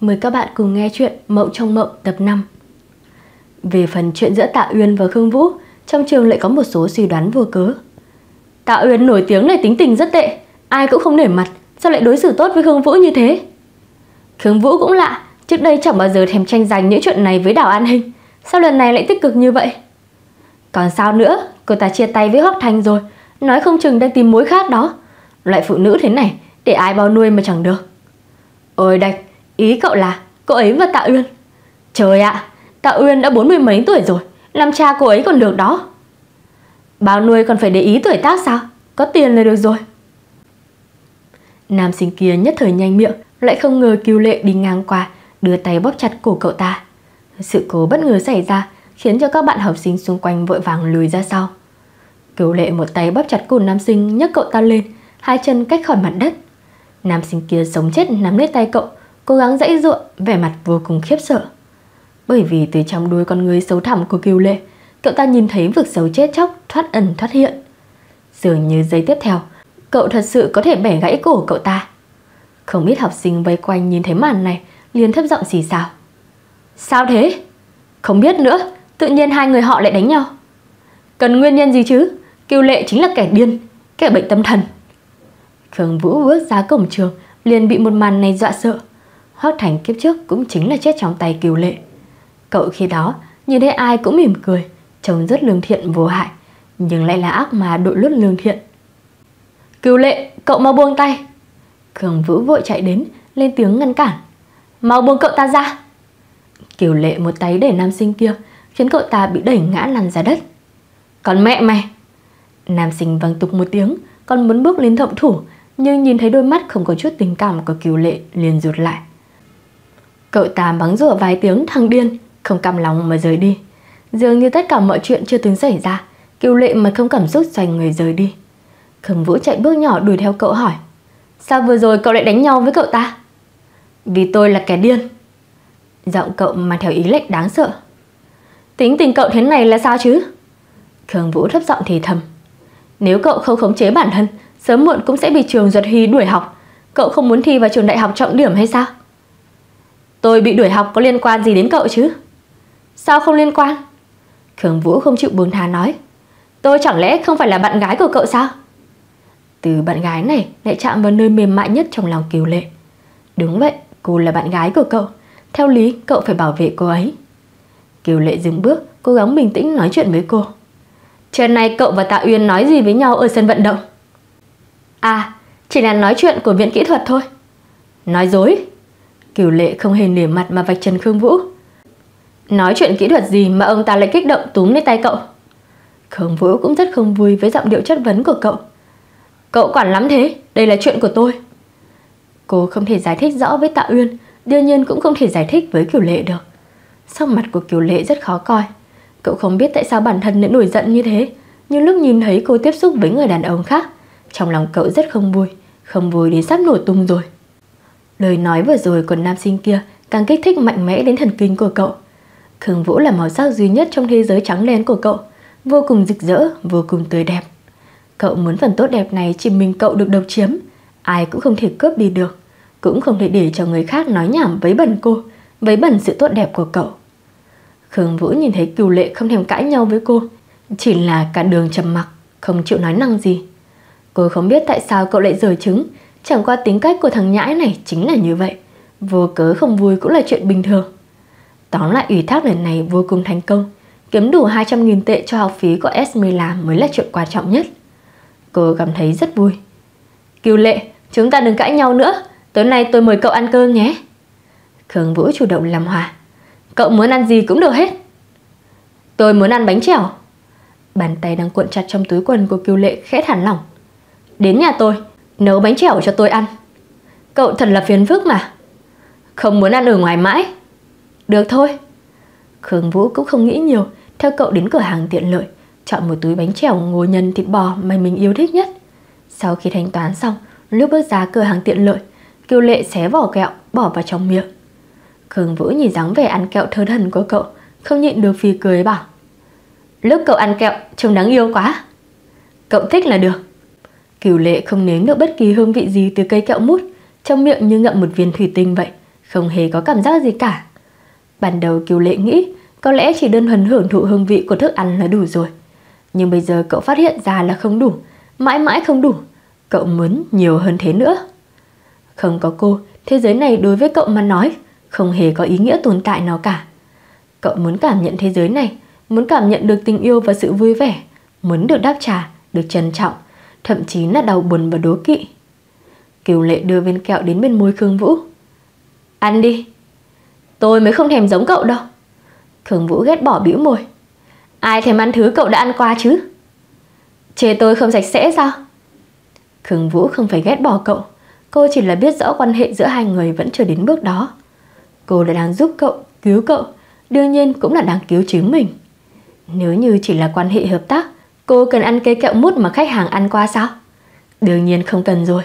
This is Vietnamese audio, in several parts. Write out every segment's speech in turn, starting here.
Mời các bạn cùng nghe chuyện Mộng trong mộng tập 5 Về phần chuyện giữa Tạ Uyên và Khương Vũ, Trong trường lại có một số suy đoán vô cớ. Tạ Uyên nổi tiếng này tính tình rất tệ, Ai cũng không nể mặt, Sao lại đối xử tốt với Khương Vũ như thế? Khương Vũ cũng lạ, Trước đây chẳng bao giờ thèm tranh giành những chuyện này với Đào An Hình, Sao lần này lại tích cực như vậy? Còn sao nữa, Cô ta chia tay với Hoắc Thành rồi, Nói không chừng đang tìm mối khác đó. Loại phụ nữ thế này, Để ai bao nuôi mà chẳng được. Ôi đạch Ý cậu là cô ấy và Tạ Uyên. Trời ạ, Tạ Uyên đã bốn mươi mấy tuổi rồi, Làm cha cô ấy còn được đó. Bao nuôi còn phải để ý tuổi tác sao? Có tiền là được rồi. Nam sinh kia nhất thời nhanh miệng, Lại không ngờ kiều lệ đi ngang qua, Đưa tay bóp chặt cổ cậu ta. Sự cố bất ngờ xảy ra, Khiến cho các bạn học sinh xung quanh vội vàng lùi ra sau. Kiều lệ một tay bóp chặt cổ nam sinh, nhấc cậu ta lên, Hai chân cách khỏi mặt đất. Nam sinh kia sống chết nắm lấy tay cậu Cố gắng dãy ruộng Vẻ mặt vô cùng khiếp sợ. Bởi vì từ trong đuôi con người xấu thẳm của kiều lệ Cậu ta nhìn thấy vực xấu chết chóc, Thoát ẩn, thoát hiện. Dường như giây tiếp theo, Cậu thật sự có thể bẻ gãy cổ cậu ta. Không biết học sinh vây quanh nhìn thấy màn này, liền thấp giọng xì xào. Sao thế? Không biết nữa, Tự nhiên hai người họ lại đánh nhau. Cần nguyên nhân gì chứ? Kiều lệ chính là kẻ điên, Kẻ bệnh tâm thần. Khương Vũ bước ra cổng trường, liền bị một màn này dọa sợ. Hoác Thành kiếp trước cũng chính là chết trong tay kiều lệ. Cậu khi đó nhìn thấy ai cũng mỉm cười Trông rất lương thiện vô hại, Nhưng lại là ác mà đội lốt lương thiện. Kiều lệ, cậu mau buông tay. Khương Vũ vội chạy đến, Lên tiếng ngăn cản. Mau buông cậu ta ra. Kiều lệ một tay đẩy nam sinh kia, Khiến cậu ta bị đẩy ngã lăn ra đất. Còn mẹ mày! Nam sinh vang tục một tiếng, Còn muốn bước lên thộng thủ, Nhưng nhìn thấy đôi mắt không có chút tình cảm của kiều lệ liền rụt lại. Cậu ta mắng rủa vài tiếng, thằng điên, Không cam lòng mà rời đi. Dường như tất cả mọi chuyện chưa từng xảy ra, Kiều lệ mà không cảm xúc xoay người rời đi. Khổng Vũ chạy bước nhỏ đuổi theo cậu hỏi, Sao vừa rồi cậu lại đánh nhau với cậu ta? Vì tôi là kẻ điên. Giọng cậu mà theo ý lệnh đáng sợ. Tính tình cậu thế này là sao chứ? Khương Vũ thấp giọng thì thầm, Nếu cậu không khống chế bản thân, Sớm muộn cũng sẽ bị trường Duật Hy đuổi học. Cậu không muốn thi vào trường đại học trọng điểm hay sao? Tôi bị đuổi học có liên quan gì đến cậu chứ? Sao không liên quan? Khương Vũ không chịu buông thà nói. Tôi chẳng lẽ không phải là bạn gái của cậu sao? Từ bạn gái này lại chạm vào nơi mềm mại nhất trong lòng Kiều Lệ. Đúng vậy, cô là bạn gái của cậu. Theo lý, cậu phải bảo vệ cô ấy. Kiều Lệ dừng bước, Cố gắng bình tĩnh nói chuyện với cô. Trưa nay cậu và Tạ Uyên nói gì với nhau ở sân vận động? À chỉ là nói chuyện của viện kỹ thuật thôi. Nói dối. Kiều Lệ không hề nể mặt mà vạch trần Khương Vũ. Nói chuyện kỹ thuật gì mà ông ta lại kích động túm lấy tay cậu? Khương Vũ cũng rất không vui với giọng điệu chất vấn của cậu. Cậu quản lắm thế, Đây là chuyện của tôi. Cô không thể giải thích rõ với Tạ Uyên, Đương nhiên cũng không thể giải thích với Kiều Lệ được. Sắc mặt của Kiều Lệ rất khó coi. Cậu không biết tại sao bản thân lại nổi giận như thế, Nhưng lúc nhìn thấy cô tiếp xúc với người đàn ông khác, Trong lòng cậu rất không vui Không vui đến sắp nổ tung rồi. Lời nói vừa rồi của nam sinh kia càng kích thích mạnh mẽ đến thần kinh của cậu. Khương Vũ là màu sắc duy nhất trong thế giới trắng đen của cậu, vô cùng rực rỡ, vô cùng tươi đẹp. Cậu muốn phần tốt đẹp này chỉ mình cậu được độc chiếm, ai cũng không thể cướp đi được, cũng không thể để cho người khác nói nhảm với bẩn cô, với bẩn sự tốt đẹp của cậu. Khương Vũ nhìn thấy cừu Lệ không thèm cãi nhau với cô, chỉ là cả đường trầm mặc, không chịu nói năng gì. Cô không biết tại sao cậu lại rời trứng, Chẳng qua tính cách của thằng nhãi này chính là như vậy. Vô cớ không vui cũng là chuyện bình thường. Tóm lại ủy thác lần này vô cùng thành công. Kiếm đủ 200.000 tệ cho học phí của Esmila mới là chuyện quan trọng nhất. Cô cảm thấy rất vui. Kiều lệ, chúng ta đừng cãi nhau nữa. Tối nay tôi mời cậu ăn cơm nhé. Khương Vũ chủ động làm hòa. Cậu muốn ăn gì cũng được hết. Tôi muốn ăn bánh chèo. Bàn tay đang cuộn chặt trong túi quần của Kiều Lệ khẽ thản lỏng. Đến nhà tôi. Nấu bánh chèo cho tôi ăn. Cậu thật là phiền phức mà. Không muốn ăn ở ngoài mãi. Được thôi. Khương Vũ cũng không nghĩ nhiều. Theo cậu đến cửa hàng tiện lợi, Chọn một túi bánh chèo ngô nhân thịt bò mà mình yêu thích nhất. Sau khi thanh toán xong, Lúc bước ra cửa hàng tiện lợi, Kiều Lệ xé vỏ kẹo, bỏ vào trong miệng. Khương Vũ nhìn dáng vẻ ăn kẹo thơ thần của cậu, Không nhịn được phi cười bảo, Lúc cậu ăn kẹo, trông đáng yêu quá. Cậu thích là được. Cửu lệ không nếm được bất kỳ hương vị gì từ cây kẹo mút Trong miệng như ngậm một viên thủy tinh vậy không hề có cảm giác gì cả. Ban đầu Cửu Lệ nghĩ có lẽ chỉ đơn thuần hưởng thụ hương vị của thức ăn là đủ rồi. Nhưng bây giờ cậu phát hiện ra là không đủ, mãi mãi không đủ. Cậu muốn nhiều hơn thế nữa. Không có cô, thế giới này đối với cậu mà nói không hề có ý nghĩa tồn tại nào cả. Cậu muốn cảm nhận thế giới này, muốn cảm nhận được tình yêu và sự vui vẻ, muốn được đáp trả, được trân trọng, thậm chí là đau buồn và đố kỵ. Kiều Lệ đưa viên kẹo đến bên môi Khương Vũ. Ăn đi. Tôi mới không thèm giống cậu đâu. Khương Vũ ghét bỏ bĩu môi. Ai thèm ăn thứ cậu đã ăn qua chứ? Chê tôi không sạch sẽ sao? Khương Vũ không phải ghét bỏ cậu. Cô chỉ là biết rõ quan hệ giữa hai người vẫn chưa đến bước đó. Cô đã đang giúp cậu, cứu cậu, đương nhiên cũng là đang cứu chính mình. Nếu như chỉ là quan hệ hợp tác, cô cần ăn cây kẹo mút mà khách hàng ăn qua sao? Đương nhiên không cần rồi.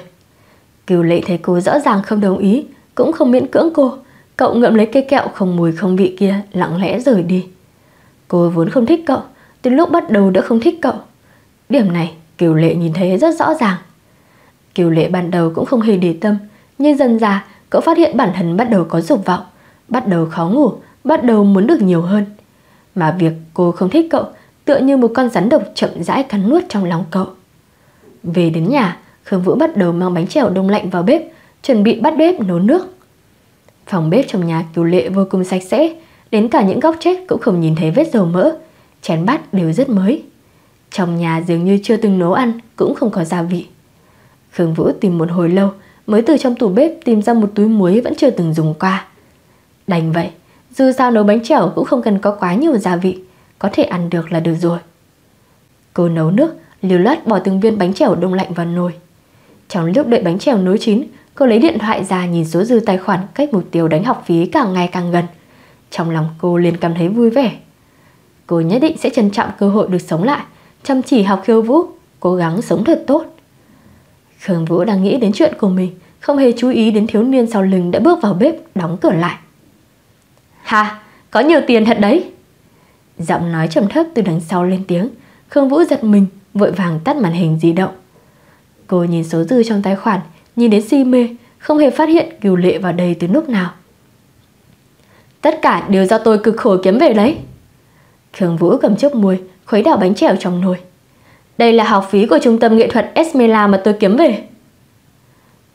Kiều lệ thấy cô rõ ràng không đồng ý, cũng không miễn cưỡng cô. Cậu ngậm lấy cây kẹo không mùi không vị kia, lặng lẽ rời đi. Cô vốn không thích cậu, từ lúc bắt đầu đã không thích cậu. Điểm này Kiều Lệ nhìn thấy rất rõ ràng. Kiều Lệ ban đầu cũng không hề để tâm, nhưng dần dà cậu phát hiện bản thân bắt đầu có dục vọng, bắt đầu khó ngủ, bắt đầu muốn được nhiều hơn. Mà việc cô không thích cậu tựa như một con rắn độc chậm rãi cắn nuốt trong lòng cậu. Về đến nhà, Khương Vũ bắt đầu mang bánh trèo đông lạnh vào bếp, chuẩn bị bắt bếp nấu nước. Phòng bếp trong nhà Kiều Lệ vô cùng sạch sẽ, đến cả những góc chết cũng không nhìn thấy vết dầu mỡ, chén bát đều rất mới. Trong nhà dường như chưa từng nấu ăn, cũng không có gia vị. Khương Vũ tìm một hồi lâu, mới từ trong tủ bếp tìm ra một túi muối vẫn chưa từng dùng qua. Đành vậy, dù sao nấu bánh chèo cũng không cần có quá nhiều gia vị, có thể ăn được là được rồi. Cô nấu nước, liều lát bỏ từng viên bánh chèo đông lạnh vào nồi. Trong lúc đợi bánh chèo nấu chín, cô lấy điện thoại ra nhìn số dư tài khoản cách mục tiêu đánh học phí càng ngày càng gần. Trong lòng cô liền cảm thấy vui vẻ. Cô nhất định sẽ trân trọng cơ hội được sống lại, chăm chỉ học khiêu vũ, cố gắng sống thật tốt. Khương Vũ đang nghĩ đến chuyện của mình, không hề chú ý đến thiếu niên sau lưng đã bước vào bếp, đóng cửa lại. Hà, có nhiều tiền thật đấy. Giọng nói trầm thấp từ đằng sau lên tiếng, Khương Vũ giật mình, vội vàng tắt màn hình di động. Cô nhìn số dư trong tài khoản, nhìn đến si mê, không hề phát hiện Kiều Lệ vào đây từ lúc nào. Tất cả đều do tôi cực khổ kiếm về đấy. Khương Vũ cầm chốc môi, khuấy đảo bánh trèo trong nồi. Đây là học phí của trung tâm nghệ thuật Esmela mà tôi kiếm về.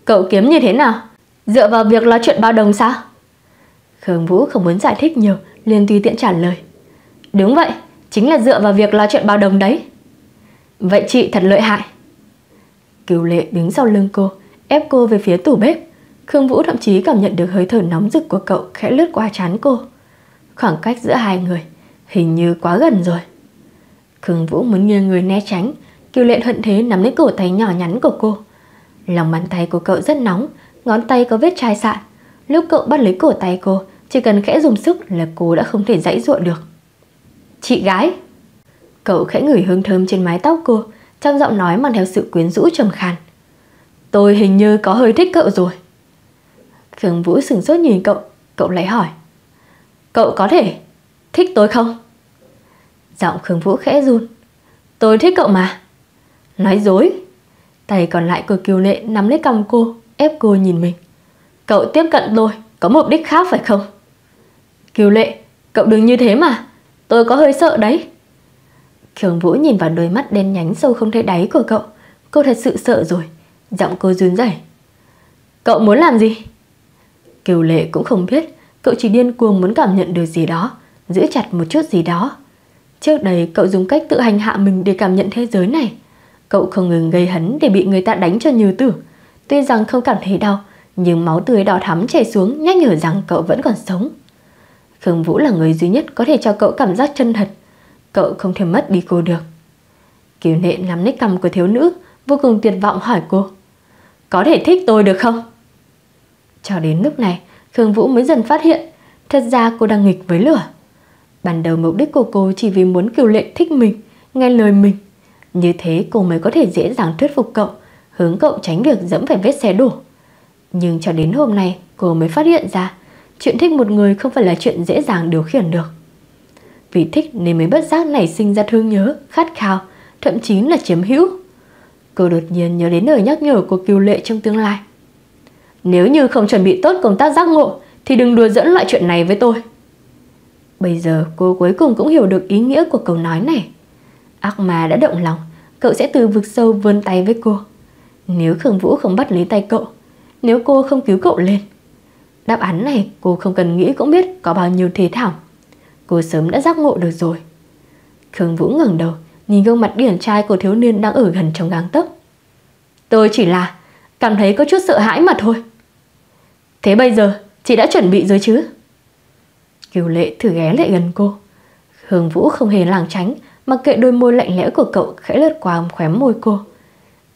Cậu kiếm như thế nào? Dựa vào việc lo chuyện bao đồng sao? Khương Vũ không muốn giải thích nhiều, liền tùy tiện trả lời. Đúng vậy, chính là dựa vào việc lo chuyện bao đồng đấy. Vậy chị thật lợi hại. Kiều Lệ đứng sau lưng cô, ép cô về phía tủ bếp. Khương Vũ thậm chí cảm nhận được hơi thở nóng rực của cậu khẽ lướt qua trán cô. Khoảng cách giữa hai người hình như quá gần rồi. Khương Vũ muốn nghiêng người né tránh, Kiều Lệ thuận thế nắm lấy cổ tay nhỏ nhắn của cô. Lòng bàn tay của cậu rất nóng, ngón tay có vết chai sạn. Lúc cậu bắt lấy cổ tay cô, chỉ cần khẽ dùng sức là cô đã không thể dãy dụa được. Chị gái! Cậu khẽ ngửi hương thơm trên mái tóc cô, trong giọng nói mang theo sự quyến rũ trầm khàn. Tôi hình như có hơi thích cậu rồi. Khương Vũ sửng sốt nhìn cậu, cậu lại hỏi. Cậu có thể thích tôi không? Giọng Khương Vũ khẽ run. Tôi thích cậu mà. Nói dối. Tay còn lại của Kiều Lệ nắm lấy cằm cô, ép cô nhìn mình. Cậu tiếp cận tôi, có mục đích khác phải không? Kiều Lệ, cậu đừng như thế mà. Tôi có hơi sợ đấy. Khương Vũ nhìn vào đôi mắt đen nhánh sâu không thấy đáy của cậu. Cô thật sự sợ rồi. Giọng cô run rẩy. Cậu muốn làm gì? Kiều Lệ cũng không biết. Cậu chỉ điên cuồng muốn cảm nhận được gì đó. Giữ chặt một chút gì đó. Trước đây cậu dùng cách tự hành hạ mình để cảm nhận thế giới này. Cậu không ngừng gây hấn để bị người ta đánh cho như tử. Tuy rằng không cảm thấy đau, nhưng máu tươi đỏ thắm chảy xuống nhắc nhở rằng cậu vẫn còn sống. Khương Vũ là người duy nhất có thể cho cậu cảm giác chân thật. Cậu không thể mất đi cô được. Kiều nệ nắm lấy cầm của thiếu nữ, vô cùng tuyệt vọng hỏi cô. Có thể thích tôi được không? Cho đến lúc này, Khương Vũ mới dần phát hiện, thật ra cô đang nghịch với lửa. Ban đầu mục đích của cô chỉ vì muốn Kiều Lệ thích mình, nghe lời mình. Như thế cô mới có thể dễ dàng thuyết phục cậu, hướng cậu tránh việc dẫm phải vết xe đổ. Nhưng cho đến hôm nay cô mới phát hiện ra chuyện thích một người không phải là chuyện dễ dàng điều khiển được. Vì thích nên mới bất giác nảy sinh ra thương nhớ, khát khao, thậm chí là chiếm hữu. Cô đột nhiên nhớ đến lời nhắc nhở của Kiều Lệ trong tương lai. Nếu như không chuẩn bị tốt công tác giác ngộ thì đừng đùa dẫn loại chuyện này với tôi. Bây giờ cô cuối cùng cũng hiểu được ý nghĩa của câu nói này. Ác mà đã động lòng, cậu sẽ từ vực sâu vươn tay với cô. Nếu Khương Vũ không bắt lấy tay cậu, nếu cô không cứu cậu lên. Đáp án này cô không cần nghĩ cũng biết có bao nhiêu thế thảo. Cô sớm đã giác ngộ được rồi. Khương Vũ ngẩng đầu, nhìn gương mặt điển trai của thiếu niên đang ở gần trong gang tấc. Tôi chỉ là cảm thấy có chút sợ hãi mà thôi. Thế bây giờ chị đã chuẩn bị rồi chứ? Kiều Lệ thử ghé lại gần cô. Hương Vũ không hề lảng tránh, mặc kệ đôi môi lạnh lẽo của cậu khẽ lướt qua khóe môi cô.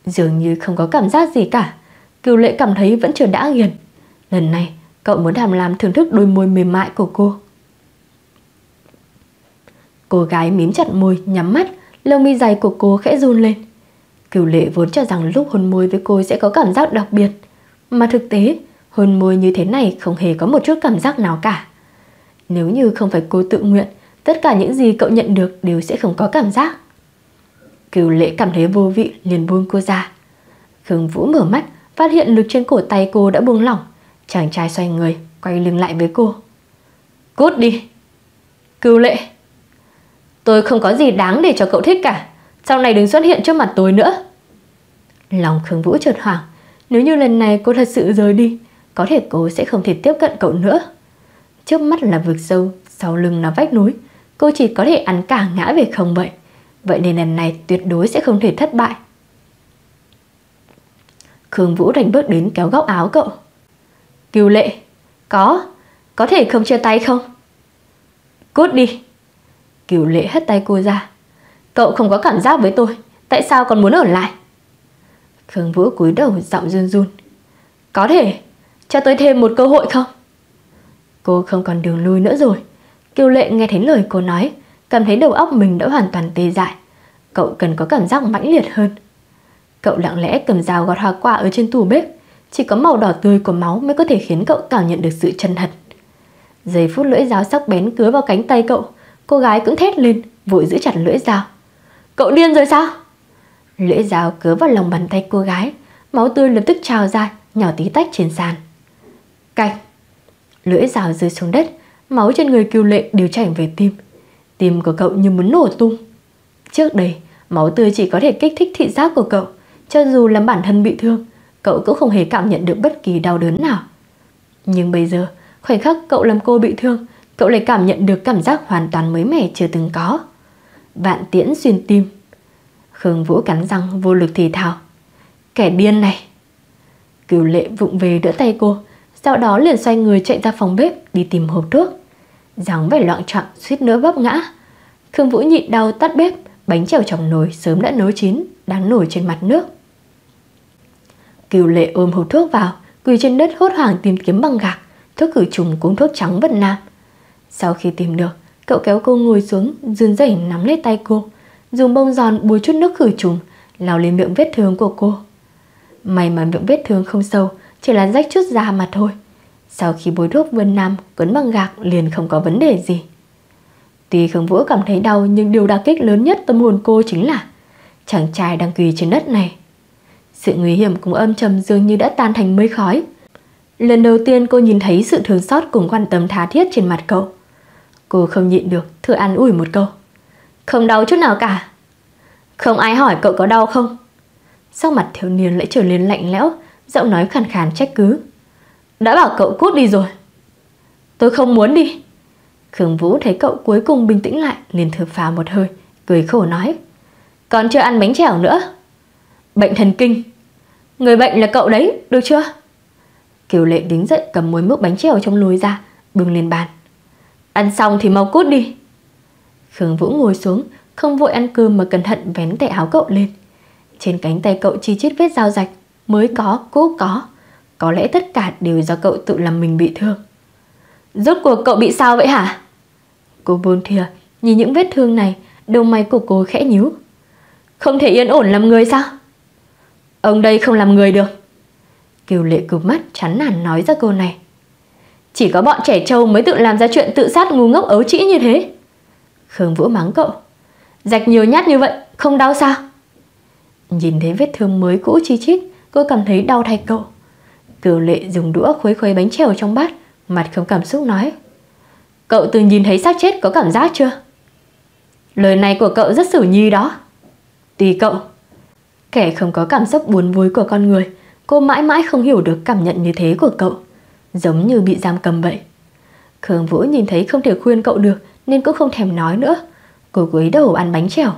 Dường như không có cảm giác gì cả, Kiều Lệ cảm thấy vẫn chưa đã nghiền. Lần này, cậu muốn làm làm thưởng thức đôi môi mềm mại của cô. Cô gái mím chặt môi, nhắm mắt, lông mi dày của cô khẽ run lên. Kiều Lệ vốn cho rằng lúc hôn môi với cô sẽ có cảm giác đặc biệt, mà thực tế, hôn môi như thế này không hề có một chút cảm giác nào cả. Nếu như không phải cô tự nguyện, tất cả những gì cậu nhận được đều sẽ không có cảm giác. Kiều Lệ cảm thấy vô vị liền buông cô ra. Khương Vũ mở mắt, phát hiện lực trên cổ tay cô đã buông lỏng. Chàng trai xoay người, quay lưng lại với cô. Cút đi! Cưu Lệ! Tôi không có gì đáng để cho cậu thích cả. Sau này đừng xuất hiện trước mặt tôi nữa. Lòng Khương Vũ chợt hoảng. Nếu như lần này cô thật sự rời đi, có thể cô sẽ không thể tiếp cận cậu nữa. Trước mắt là vực sâu, sau lưng là vách núi. Cô chỉ có thể ăn cả ngã về không vậy. Vậy nên lần này tuyệt đối sẽ không thể thất bại. Khương Vũ đành bước đến kéo góc áo cậu. Kiều lệ, có, có thể không chia tay không? Cút đi. Kiều lệ hất tay cô ra. Cậu không có cảm giác với tôi, tại sao còn muốn ở lại? Khương Vũ cúi đầu giọng run run. Có thể, cho tôi thêm một cơ hội không? Cô không còn đường lui nữa rồi. Kiều Lệ nghe thấy lời cô nói, cảm thấy đầu óc mình đã hoàn toàn tê dại. Cậu cần có cảm giác mãnh liệt hơn. Cậu lặng lẽ cầm dao gọt hoa quả ở trên tủ bếp, chỉ có màu đỏ tươi của máu mới có thể khiến cậu cảm nhận được sự chân thật. Giây phút lưỡi dao sắc bén cứa vào cánh tay cậu, cô gái cũng thét lên, vội giữ chặt lưỡi dao. Cậu điên rồi sao? Lưỡi dao cứa vào lòng bàn tay cô gái, máu tươi lập tức trào ra, nhỏ tí tách trên sàn. Cạch! Lưỡi dao rơi xuống đất, máu trên người kiều lệ đều chảy về tim. Tim của cậu như muốn nổ tung. Trước đây, máu tươi chỉ có thể kích thích thị giác của cậu. Cho dù là bản thân bị thương, cậu cũng không hề cảm nhận được bất kỳ đau đớn nào. Nhưng bây giờ, khoảnh khắc cậu làm cô bị thương, cậu lại cảm nhận được cảm giác hoàn toàn mới mẻ chưa từng có. Vạn tiễn xuyên tim. Khương Vũ cắn răng vô lực thì thào. Kẻ điên này. Cửu lệ vụng về đỡ tay cô, sau đó liền xoay người chạy ra phòng bếp đi tìm hộp thuốc. dáng vẻ loạn trọng suýt nữa vấp ngã. Khương Vũ nhịn đau tắt bếp, bánh trèo trong nồi sớm đã nấu chín, đang nổi trên mặt nước. Kiều Lệ ôm hộp thuốc vào, quỳ trên đất hốt hoảng tìm kiếm bằng gạc, thuốc khử trùng cũng thuốc trắng Vân Nam. Sau khi tìm được, cậu kéo cô ngồi xuống, run rẩy nắm lấy tay cô, dùng bông giòn bôi chút nước khử trùng, lau lên miệng vết thương của cô. May mà miệng vết thương không sâu, chỉ là rách chút da mà thôi. Sau khi bôi thuốc Vân Nam quấn bằng gạc liền không có vấn đề gì. Tuy Khương Vũ cảm thấy đau nhưng điều đả kích lớn nhất tâm hồn cô chính là chàng trai đang quỳ trên đất này. Sự nguy hiểm cùng âm trầm dường như đã tan thành mây khói. Lần đầu tiên cô nhìn thấy sự thương xót cùng quan tâm tha thiết trên mặt cậu. Cô không nhịn được, thử an ủi một câu. Không đau chút nào cả. Không ai hỏi cậu có đau không? Sau mặt thiếu niên lại trở nên lạnh lẽo, giọng nói khàn khàn trách cứ. Đã bảo cậu cút đi rồi. Tôi không muốn đi. Khương Vũ thấy cậu cuối cùng bình tĩnh lại, liền thở phào một hơi, cười khổ nói. Còn chưa ăn bánh chèo nữa. Bệnh thần kinh. Người bệnh là cậu đấy, được chưa? Kiều Lệ đứng dậy cầm muối múc bánh treo trong lối ra, bưng lên bàn. Ăn xong thì mau cút đi. Khương Vũ ngồi xuống, không vội ăn cơm mà cẩn thận vén tay áo cậu lên. Trên cánh tay cậu chi chít vết dao rạch, mới có, cố có. Có lẽ tất cả đều do cậu tự làm mình bị thương. Rốt cuộc cậu bị sao vậy hả? Cô buồn thìa, nhìn những vết thương này, đầu mày của cô khẽ nhíu. Không thể yên ổn làm người sao? Ông đây không làm người được. Kiều lệ cụp mắt chán nản nói ra câu này. Chỉ có bọn trẻ trâu mới tự làm ra chuyện tự sát ngu ngốc ấu trĩ như thế. Khương Vũ mắng cậu. Rạch nhiều nhát như vậy, không đau sao? Nhìn thấy vết thương mới cũ chi chít, cô cảm thấy đau thay cậu. Kiều lệ dùng đũa khuấy khuấy bánh trèo trong bát, Mặt không cảm xúc nói Cậu từng nhìn thấy xác chết có cảm giác chưa? Lời này của cậu rất xử nhi đó Tùy cậu Kẻ không có cảm xúc buồn vui của con người, Cô mãi mãi không hiểu được cảm nhận như thế của cậu, Giống như bị giam cầm vậy. Khương Vũ nhìn thấy không thể khuyên cậu được, Nên cũng không thèm nói nữa. Cô cúi đầu ăn bánh trèo.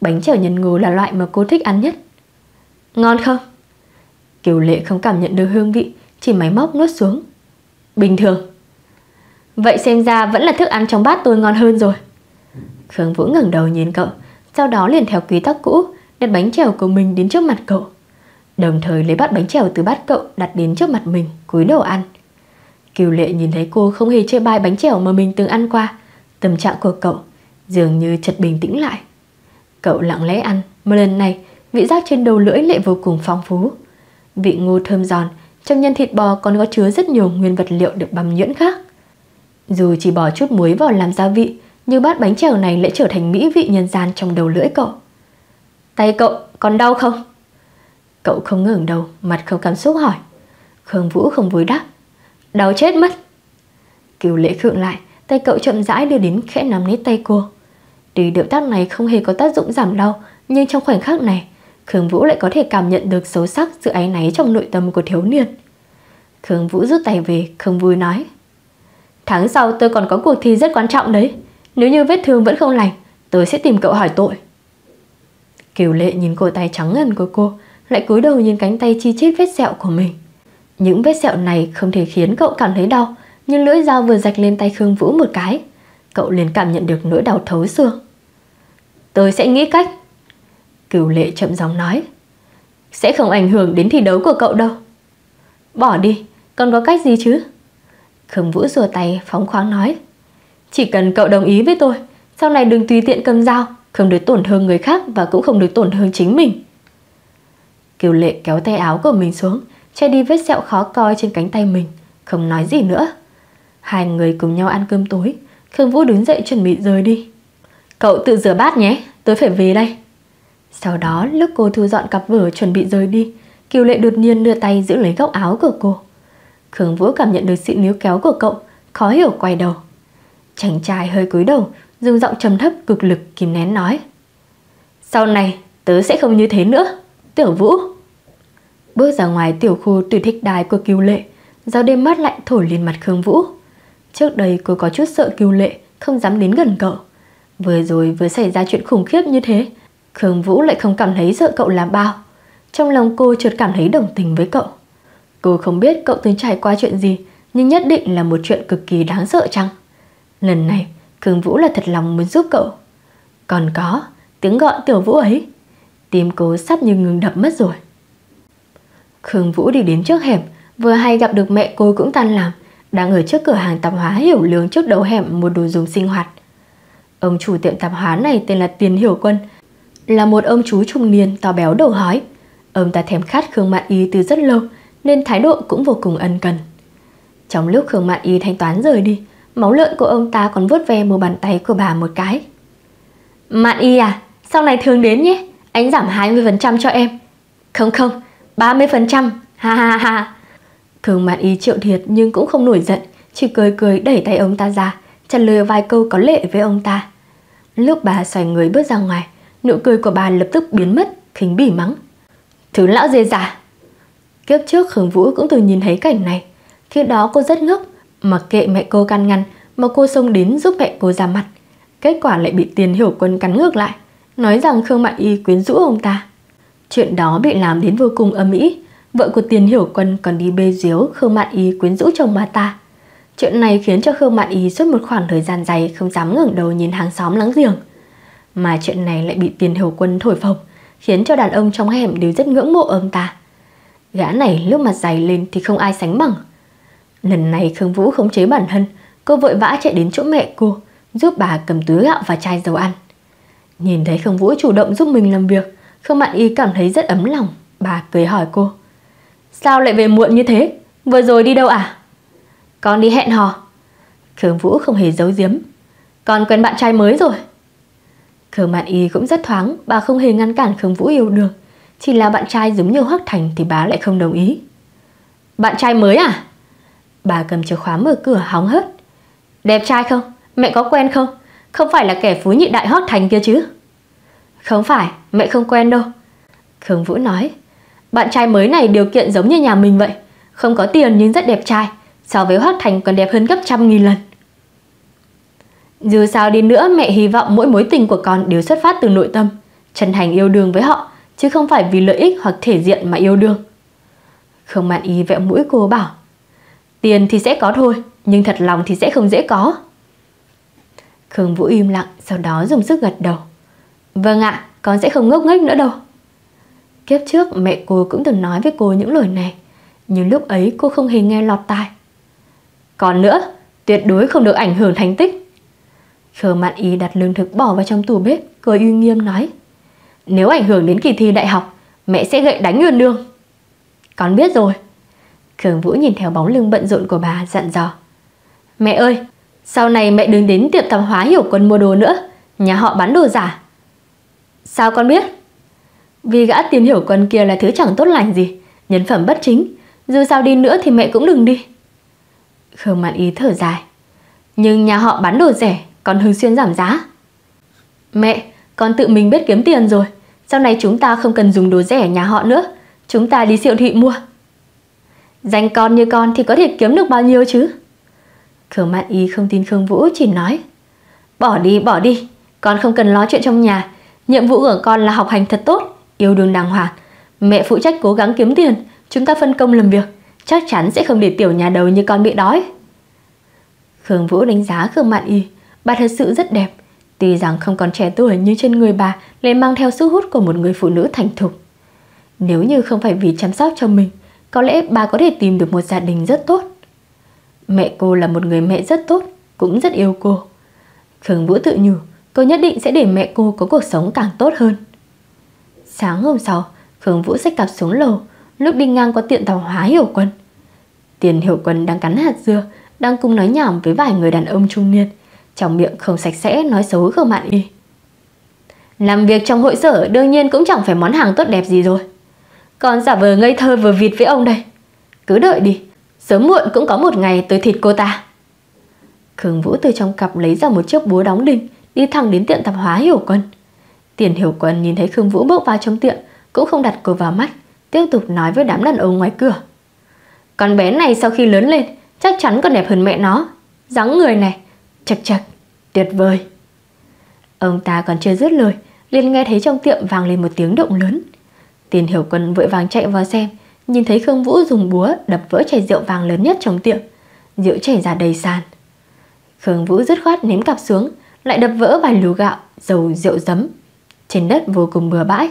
Bánh trèo nhân ngô là loại mà cô thích ăn nhất. Ngon không? Kiều Lệ không cảm nhận được hương vị, Chỉ máy móc nuốt xuống. Bình thường. Vậy xem ra vẫn là thức ăn trong bát tôi ngon hơn rồi. Khương Vũ ngẩng đầu nhìn cậu, Sau đó liền theo quy tắc cũ Đặt bánh chèo của mình đến trước mặt cậu. Đồng thời lấy bát bánh chèo từ bát cậu Đặt đến trước mặt mình, cúi đầu ăn. Kiều Lệ nhìn thấy cô không hề chê bai bánh chèo mà mình từng ăn qua. Tâm trạng của cậu dường như chợt bình tĩnh lại. Cậu lặng lẽ ăn, Mà lần này, vị giác trên đầu lưỡi lại vô cùng phong phú. Vị ngô thơm giòn Trong nhân thịt bò còn có chứa rất nhiều nguyên vật liệu được băm nhuyễn khác. Dù chỉ bỏ chút muối vào làm gia vị, Nhưng bát bánh chèo này lại trở thành mỹ vị nhân gian trong đầu lưỡi cậu. Tay cậu còn đau không? Cậu không ngừng đầu Mặt không cảm xúc hỏi. Khương Vũ không vui đáp. Đau chết mất. Kiều lễ khượng lại, Tay cậu chậm rãi đưa đến khẽ nắm lấy tay cô. Tuy động tác này không hề có tác dụng giảm đau, Nhưng trong khoảnh khắc này, Khương Vũ lại có thể cảm nhận được sâu sắc sự áy náy trong nội tâm của thiếu niên. Khương Vũ rút tay về, không vui nói. Tháng sau tôi còn có cuộc thi rất quan trọng đấy. Nếu như vết thương vẫn không lành, Tôi sẽ tìm cậu hỏi tội. Kiều lệ nhìn cổ tay trắng ngần của cô, Lại cúi đầu nhìn cánh tay chi chít vết sẹo của mình. Những vết sẹo này không thể khiến cậu cảm thấy đau, Nhưng lưỡi dao vừa rạch lên tay Khương Vũ một cái, Cậu liền cảm nhận được nỗi đau thấu xương. Tôi sẽ nghĩ cách Cửu lệ chậm giọng nói. Sẽ không ảnh hưởng đến thi đấu của cậu đâu. Bỏ đi, Còn có cách gì chứ? Khương Vũ rùa tay, phóng khoáng nói. Chỉ cần cậu đồng ý với tôi, Sau này đừng tùy tiện cầm dao. Không được tổn thương người khác Và cũng không được tổn thương chính mình. Kiều lệ kéo tay áo của mình xuống, Che đi vết sẹo khó coi trên cánh tay mình, Không nói gì nữa. Hai người cùng nhau ăn cơm tối, Khương Vũ đứng dậy chuẩn bị rời đi. Cậu tự rửa bát nhé, Tôi phải về đây. Sau đó, lúc cô thu dọn cặp vở chuẩn bị rời đi, Kiều Lệ đột nhiên đưa tay giữ lấy góc áo của cô. Khương Vũ cảm nhận được sự níu kéo của cậu, Khó hiểu quay đầu. Chàng trai hơi cúi đầu Dùng giọng trầm thấp, cực lực kìm nén nói. Sau này, tớ sẽ không như thế nữa, Tiểu Vũ. Bước ra ngoài tiểu khu tùy thích đài của Kiều Lệ Gió đêm mát lạnh thổi lên mặt Khương Vũ. Trước đây cô có chút sợ Kiều Lệ, Không dám đến gần cậu. Vừa rồi vừa xảy ra chuyện khủng khiếp như thế, Khương Vũ lại không cảm thấy sợ cậu là bao. Trong lòng cô chợt cảm thấy đồng tình với cậu. Cô không biết cậu từng trải qua chuyện gì, Nhưng nhất định là một chuyện cực kỳ đáng sợ chăng? Lần này Khương Vũ là thật lòng muốn giúp cậu. Còn có, tiếng gọi tiểu Vũ ấy. Tim cô sắp như ngừng đập mất rồi. Khương Vũ đi đến trước hẻm, Vừa hay gặp được mẹ cô cũng tan làm, Đang ở trước cửa hàng tạp hóa hiểu lương trước đầu hẻm Một đồ dùng sinh hoạt. Ông chủ tiệm tạp hóa này tên là Tiền Hiểu Quân, Là một ông chú trung niên to béo đầu hói. Ông ta thèm khát Khương Mạn Y từ rất lâu, Nên thái độ cũng vô cùng ân cần. Trong lúc Khương Mạn Y thanh toán rời đi Máu lợn của ông ta còn vuốt ve một bàn tay của bà một cái. Mạn Y à Sau này thường đến nhé, Anh giảm 20% cho em. Không không 30% Ha ha ha. Thường Mạn Y chịu thiệt nhưng cũng không nổi giận, Chỉ cười cười đẩy tay ông ta ra, trả lời vài câu có lệ với ông ta. Lúc bà xoay người bước ra ngoài, Nụ cười của bà lập tức biến mất Khính bỉ mắng. Thứ lão dê giả Kiếp trước Khương Vũ cũng từng nhìn thấy cảnh này, Khi đó cô rất ngốc Mặc kệ mẹ cô can ngăn Mà cô xông đến giúp mẹ cô ra mặt Kết quả lại bị tiền hiểu quân cắn ngược lại Nói rằng Khương Mạn Y quyến rũ ông ta Chuyện đó bị làm đến vô cùng âm ĩ Vợ của tiền hiểu quân còn đi bê diếu Khương Mạn Y quyến rũ chồng bà ta Chuyện này khiến cho Khương Mạn Y suốt một khoảng thời gian dài không dám ngẩng đầu nhìn hàng xóm láng giềng. Mà chuyện này lại bị tiền hiểu quân thổi phồng, khiến cho đàn ông trong hẻm đều rất ngưỡng mộ ông ta. Gã này lúc mặt dày lên thì không ai sánh bằng. Lần này Khương Vũ không chế bản thân, cô vội vã chạy đến chỗ mẹ cô, giúp bà cầm túi gạo và chai dầu ăn. Nhìn thấy Khương Vũ chủ động giúp mình làm việc, Khương Mạn Y cảm thấy rất ấm lòng. Bà cười hỏi cô, sao lại về muộn như thế? Vừa rồi đi đâu à? Con đi hẹn hò Khương Vũ không hề giấu giếm Con quen bạn trai mới rồi Khương Mạn Y cũng rất thoáng Bà không hề ngăn cản Khương Vũ yêu được Chỉ là bạn trai giống như Hoắc Thành Thì bà lại không đồng ý Bạn trai mới à Bà cầm chìa khóa mở cửa hóng hớt. Đẹp trai không? Mẹ có quen không? Không phải là kẻ phú nhị đại hót thành kia chứ? Không phải, mẹ không quen đâu. Khương Vũ nói. Bạn trai mới này điều kiện giống như nhà mình vậy. Không có tiền nhưng rất đẹp trai. So với hót Thành còn đẹp hơn gấp trăm nghìn lần. Dù sao đi nữa mẹ hy vọng mỗi mối tình của con đều xuất phát từ nội tâm. Chân thành yêu đương với họ, chứ không phải vì lợi ích hoặc thể diện mà yêu đương. Không mạn ý vẹo mũi cô bảo. Tiền thì sẽ có thôi, nhưng thật lòng thì sẽ không dễ có. Khương Vũ im lặng, sau đó dùng sức gật đầu. Vâng ạ, con sẽ không ngốc nghếch nữa đâu. Kiếp trước mẹ cô cũng từng nói với cô những lời này, nhưng lúc ấy cô không hề nghe lọt tai. Còn nữa, tuyệt đối không được ảnh hưởng thành tích. khương mạn ý đặt lương thực bỏ vào trong tủ bếp, cười uy nghiêm nói. Nếu ảnh hưởng đến kỳ thi đại học, mẹ sẽ gậy đánh Nguyên đường. Con biết rồi. Khương Vũ nhìn theo bóng lưng bận rộn của bà dặn dò. Mẹ ơi, sau này mẹ đừng đến tiệm tạp hóa hiểu quân mua đồ nữa, nhà họ bán đồ giả. Sao con biết? Vì gã tiền hiểu quân kia là thứ chẳng tốt lành gì, nhân phẩm bất chính, dù sao đi nữa thì mẹ cũng đừng đi. Khương Mạn Ý thở dài. Nhưng nhà họ bán đồ rẻ, còn thường xuyên giảm giá. Mẹ, con tự mình biết kiếm tiền rồi, sau này chúng ta không cần dùng đồ rẻ nhà họ nữa, chúng ta đi siêu thị mua. Danh con như con thì có thể kiếm được bao nhiêu chứ? Khương Mạn Ý không tin Khương Vũ chỉ nói. Bỏ đi, bỏ đi, con không cần lo chuyện trong nhà, nhiệm vụ của con là học hành thật tốt, yêu đương đàng hoàng. Mẹ phụ trách cố gắng kiếm tiền, chúng ta phân công làm việc, chắc chắn sẽ không để tiểu nhà đầu như con bị đói. Khương Vũ đánh giá Khương Mạn Y, bà thật sự rất đẹp, tuy rằng không còn trẻ tuổi như trên người bà lại mang theo sức hút của một người phụ nữ thành thục. Nếu như không phải vì chăm sóc cho mình, có lẽ bà có thể tìm được một gia đình rất tốt. Mẹ cô là một người mẹ rất tốt, cũng rất yêu cô. Khương Vũ tự nhủ, cô nhất định sẽ để mẹ cô có cuộc sống càng tốt hơn. Sáng hôm sau, Khương Vũ xách cặp xuống lầu, lúc đi ngang qua tiệm tàu hóa Hiểu Quân. Tiền Hiểu Quân đang cắn hạt dưa, đang cùng nói nhảm với vài người đàn ông trung niên, trong miệng không sạch sẽ nói xấu Khương Mạn Y. Làm việc trong hội sở đương nhiên cũng chẳng phải món hàng tốt đẹp gì rồi. Còn giả vờ ngây thơ vừa vịt với ông đây. Cứ đợi đi, sớm muộn cũng có một ngày tới thịt cô ta. Khương Vũ từ trong cặp lấy ra một chiếc búa đóng đinh, đi thẳng đến tiệm tạp hóa Hiểu Quân. Tiền Hiểu Quân nhìn thấy Khương Vũ bước vào trong tiệm, cũng không đặt cô vào mắt, tiếp tục nói với đám đàn ông ngoài cửa. Con bé này sau khi lớn lên, chắc chắn còn đẹp hơn mẹ nó. dáng người này, chật chật, tuyệt vời. Ông ta còn chưa dứt lời, liền nghe thấy trong tiệm vang lên một tiếng động lớn. Tiền Hiểu Quân vội vàng chạy vào xem, nhìn thấy Khương Vũ dùng búa đập vỡ chai rượu vàng lớn nhất trong tiệm, rượu chảy ra đầy sàn. Khương Vũ dứt khoát ném cặp xuống, lại đập vỡ vài lú gạo, dầu rượu giấm. Trên đất vô cùng bừa bãi.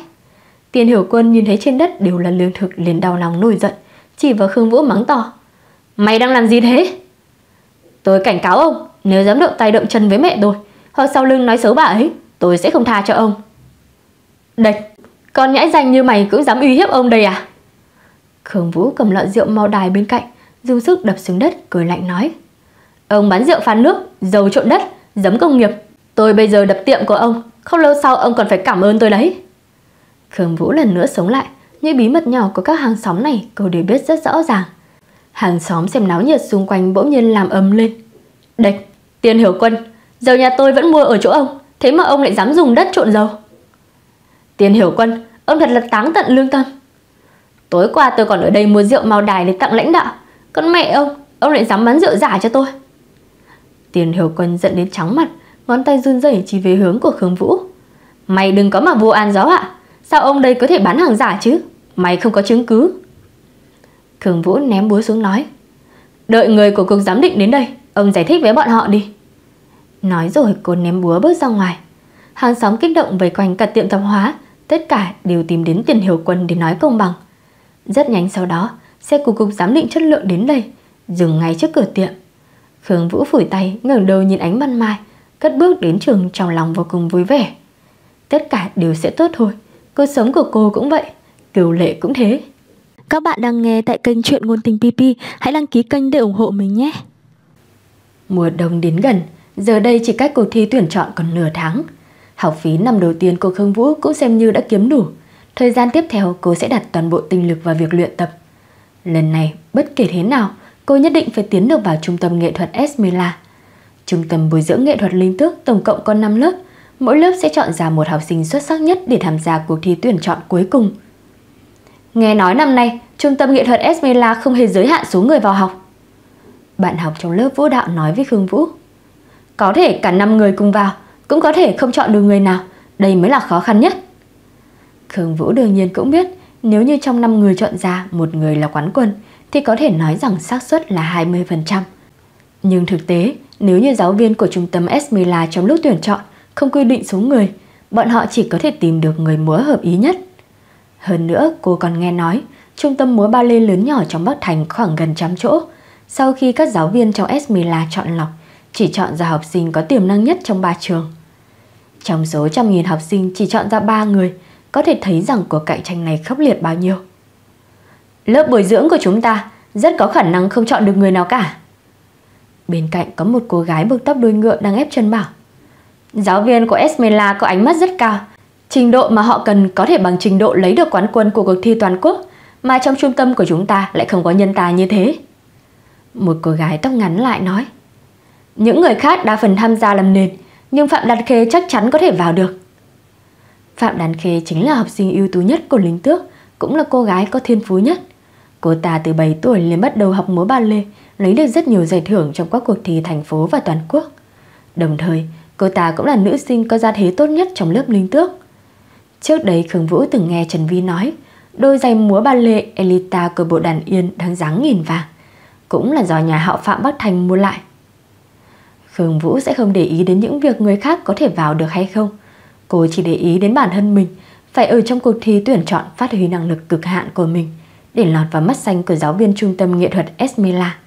Tiền Hiểu Quân nhìn thấy trên đất đều là lương thực liền đau lòng nổi giận, chỉ vào Khương Vũ mắng to. Mày đang làm gì thế? Tôi cảnh cáo ông, nếu dám động tay động chân với mẹ tôi, hoặc sau lưng nói xấu bà ấy, tôi sẽ không tha cho ông. Đây, con nhãi danh như mày cũng dám uy hiếp ông đây à? Khương Vũ cầm lọ rượu màu đài bên cạnh, dùng sức đập xuống đất, cười lạnh nói. Ông bán rượu pha nước, dầu trộn đất, giấm công nghiệp. Tôi bây giờ đập tiệm của ông, không lâu sau ông còn phải cảm ơn tôi đấy. Khương Vũ lần nữa sống lại, những bí mật nhỏ của các hàng xóm này cô đều biết rất rõ ràng. Hàng xóm xem náo nhiệt xung quanh bỗng nhiên làm ầm lên. Địch, tiền hiểu quân, dầu nhà tôi vẫn mua ở chỗ ông, thế mà ông lại dám dùng đất trộn dầu. Tiền hiểu quân, ông thật là táng tận lương tâm. Tối qua tôi còn ở đây mua rượu màu đài để tặng lãnh đạo, Con mẹ ông, ông lại dám bán rượu giả cho tôi. Tiền hiểu quân giận đến trắng mặt, ngón tay run rẩy chỉ về hướng của Khương Vũ. Mày đừng có mà vô an gió ạ. Sao ông đây có thể bán hàng giả chứ? Mày không có chứng cứ. Khương Vũ ném búa xuống nói. Đợi người của cục giám định đến đây, ông giải thích với bọn họ đi. Nói rồi cô ném búa bước ra ngoài. Hàng xóm kích động vây quanh cả tiệm tạp hóa, tất cả đều tìm đến tiền hiểu quân để nói công bằng. Rất nhanh sau đó, xe của cục giám định chất lượng đến đây, dừng ngay trước cửa tiệm. Khương Vũ phủi tay, ngẩng đầu nhìn ánh ban mai, cất bước đến trường trong lòng vô cùng vui vẻ. Tất cả đều sẽ tốt thôi, cuộc sống của cô cũng vậy, Kiều Lệ cũng thế. Các bạn đang nghe tại kênh Chuyện Ngôn Tình PP, hãy đăng ký kênh để ủng hộ mình nhé. Mùa đông đến gần, giờ đây chỉ cách cuộc thi tuyển chọn còn nửa tháng. Học phí năm đầu tiên cô Khương Vũ cũng xem như đã kiếm đủ. Thời gian tiếp theo cô sẽ đặt toàn bộ tinh lực vào việc luyện tập. Lần này, bất kể thế nào, cô nhất định phải tiến được vào trung tâm nghệ thuật Esmila. Trung tâm bồi dưỡng nghệ thuật linh tước tổng cộng có 5 lớp, mỗi lớp sẽ chọn ra một học sinh xuất sắc nhất để tham gia cuộc thi tuyển chọn cuối cùng. Nghe nói năm nay, trung tâm nghệ thuật Esmila không hề giới hạn số người vào học. Bạn học trong lớp vũ đạo nói với Khương Vũ. Có thể cả 5 người cùng vào, cũng có thể không chọn được người nào, đây mới là khó khăn nhất. Khương Vũ đương nhiên cũng biết, nếu như trong 5 người chọn ra một người là quán quân, thì có thể nói rằng xác suất là 20%. Nhưng thực tế, nếu như giáo viên của trung tâm Esmila trong lúc tuyển chọn không quy định số người, bọn họ chỉ có thể tìm được người múa hợp ý nhất. Hơn nữa, cô còn nghe nói, trung tâm múa lê lớn nhỏ trong Bắc Thành khoảng gần trăm chỗ. Sau khi các giáo viên trong Esmila chọn lọc, chỉ chọn ra học sinh có tiềm năng nhất trong ba trường. Trong số trăm nghìn học sinh chỉ chọn ra ba người, có thể thấy rằng cuộc cạnh tranh này khốc liệt bao nhiêu. Lớp bồi dưỡng của chúng ta rất có khả năng không chọn được người nào cả. Bên cạnh có một cô gái buộc tóc đuôi ngựa đang ép chân bảo. Giáo viên của Esmela có ánh mắt rất cao. Trình độ mà họ cần có thể bằng trình độ lấy được quán quân của cuộc thi toàn quốc, mà trong trung tâm của chúng ta lại không có nhân tài như thế. Một cô gái tóc ngắn lại nói. Những người khác đa phần tham gia làm nền, nhưng Phạm đan Khê chắc chắn có thể vào được. Phạm Đàn Khê chính là học sinh ưu tú nhất của lính tước, cũng là cô gái có thiên phú nhất. Cô ta từ 7 tuổi liền bắt đầu học múa ballet, lấy được rất nhiều giải thưởng trong các cuộc thi thành phố và toàn quốc. Đồng thời, cô ta cũng là nữ sinh có gia thế tốt nhất trong lớp lính tước. Trước đây Khương Vũ từng nghe Trần Vi nói, đôi giày múa ballet Elita của bộ đàn yên đáng giá nghìn vàng, cũng là do nhà họ Phạm Bắc Thành mua lại. Khương Vũ sẽ không để ý đến những việc người khác có thể vào được hay không. Cô chỉ để ý đến bản thân mình, phải ở trong cuộc thi tuyển chọn phát huy năng lực cực hạn của mình để lọt vào mắt xanh của giáo viên trung tâm nghệ thuật Esmela.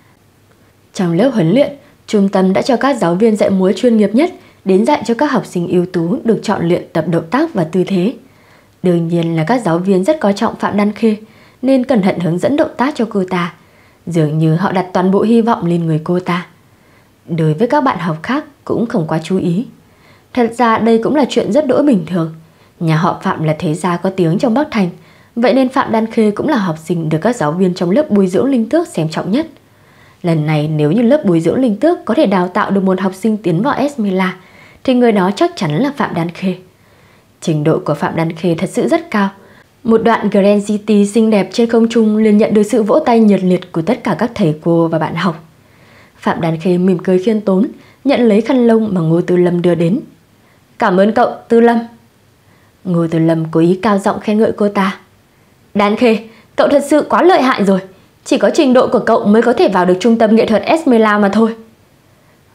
Trong lớp huấn luyện, trung tâm đã cho các giáo viên dạy múa chuyên nghiệp nhất đến dạy cho các học sinh ưu tú được chọn luyện tập động tác và tư thế. Đương nhiên là các giáo viên rất có trọng Phạm Đan Khê nên cẩn thận hướng dẫn động tác cho cô ta. Dường như họ đặt toàn bộ hy vọng lên người cô ta. Đối với các bạn học khác cũng không quá chú ý. Thật ra đây cũng là chuyện rất đỗi bình thường. Nhà họ Phạm là thế gia có tiếng trong Bắc Thành, vậy nên Phạm Đan Khê cũng là học sinh được các giáo viên trong lớp bồi dưỡng linh tước xem trọng nhất. Lần này nếu như lớp bồi dưỡng linh tước có thể đào tạo được một học sinh tiến vào Esmila, thì người đó chắc chắn là Phạm Đan Khê. Trình độ của Phạm Đan Khê thật sự rất cao. Một đoạn Grand City xinh đẹp trên không trung liền nhận được sự vỗ tay nhiệt liệt của tất cả các thầy cô và bạn học. Phạm Đan Khê mỉm cười khiên tốn, nhận lấy khăn lông mà Ngô Tư Lâm đưa đến. Cảm ơn cậu, Tư Lâm. Ngô Tư Lâm cố ý cao giọng khen ngợi cô ta. Đan Khê, cậu thật sự quá lợi hại rồi. Chỉ có trình độ của cậu mới có thể vào được trung tâm nghệ thuật Esmela mà thôi.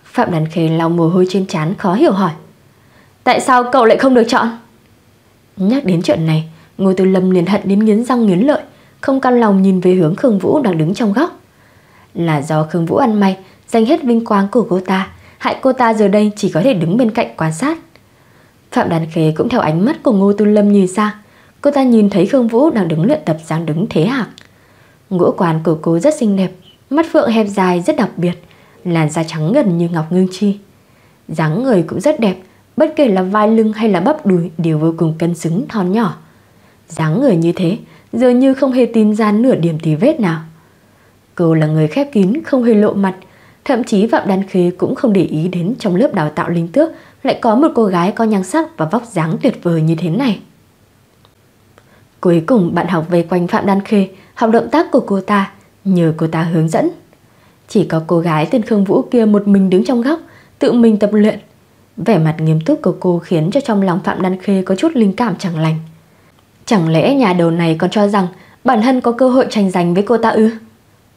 Phạm Đan Khê lau mồ hôi trên trán khó hiểu hỏi. Tại sao cậu lại không được chọn? Nhắc đến chuyện này, Ngô Tư Lâm liền hận đến nghiến răng nghiến lợi, không cam lòng nhìn về hướng Khương Vũ đang đứng trong góc. Là do Khương Vũ ăn may, giành hết vinh quang của cô ta, hại cô ta giờ đây chỉ có thể đứng bên cạnh quan sát. Phạm Đàn Khê cũng theo ánh mắt của Ngô Tu Lâm nhìn sang. Cô ta nhìn thấy Khương Vũ đang đứng luyện tập dáng đứng thế hạc. Ngũ quan của cô rất xinh đẹp, mắt phượng hẹp dài rất đặc biệt, làn da trắng gần như ngọc ngưng chi. dáng người cũng rất đẹp, bất kể là vai lưng hay là bắp đùi đều vô cùng cân xứng thon nhỏ. dáng người như thế, dường như không hề tin ra nửa điểm tì vết nào. Cô là người khép kín, không hề lộ mặt, thậm chí Phạm Đan Khê cũng không để ý đến trong lớp đào tạo linh tước lại có một cô gái có nhan sắc và vóc dáng tuyệt vời như thế này. Cuối cùng bạn học về quanh Phạm Đan Khê học động tác của cô ta, nhờ cô ta hướng dẫn. Chỉ có cô gái tên Khương Vũ kia một mình đứng trong góc, tự mình tập luyện. Vẻ mặt nghiêm túc của cô khiến cho trong lòng Phạm Đan Khê có chút linh cảm chẳng lành. Chẳng lẽ nhà đầu này còn cho rằng bản thân có cơ hội tranh giành với cô ta ư?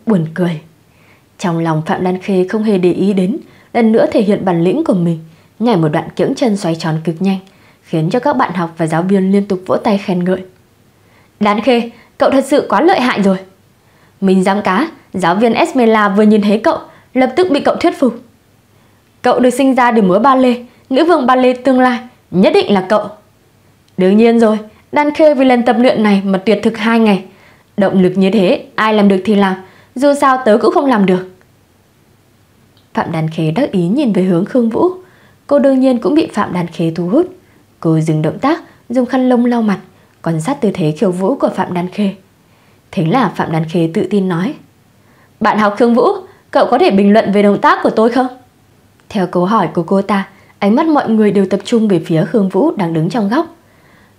Buồn cười. Trong lòng Phạm Đan Khê không hề để ý đến, lần nữa thể hiện bản lĩnh của mình, nhảy một đoạn kiễng chân xoay tròn cực nhanh, khiến cho các bạn học và giáo viên liên tục vỗ tay khen ngợi. Đan Khê, cậu thật sự quá lợi hại rồi. Mình dám cá, giáo viên Esmela vừa nhìn thấy cậu, lập tức bị cậu thuyết phục. Cậu được sinh ra để múa ba lê, nữ vương ba lê tương lai, nhất định là cậu. Đương nhiên rồi, Đan Khê vì lần tập luyện này mà tuyệt thực hai ngày. Động lực như thế, ai làm được thì làm, dù sao tớ cũng không làm được. Phạm Đàn Khê đắc ý nhìn về hướng Khương Vũ, Cô đương nhiên cũng bị Phạm Đàn Khê thu hút. Cô dừng động tác, dùng khăn lông lau mặt, quan sát tư thế khiêu vũ của Phạm Đàn Khê. Thế là Phạm Đàn Khê tự tin nói Bạn học Khương Vũ, cậu có thể bình luận về động tác của tôi không? Theo câu hỏi của cô ta, ánh mắt mọi người đều tập trung về phía Khương Vũ đang đứng trong góc.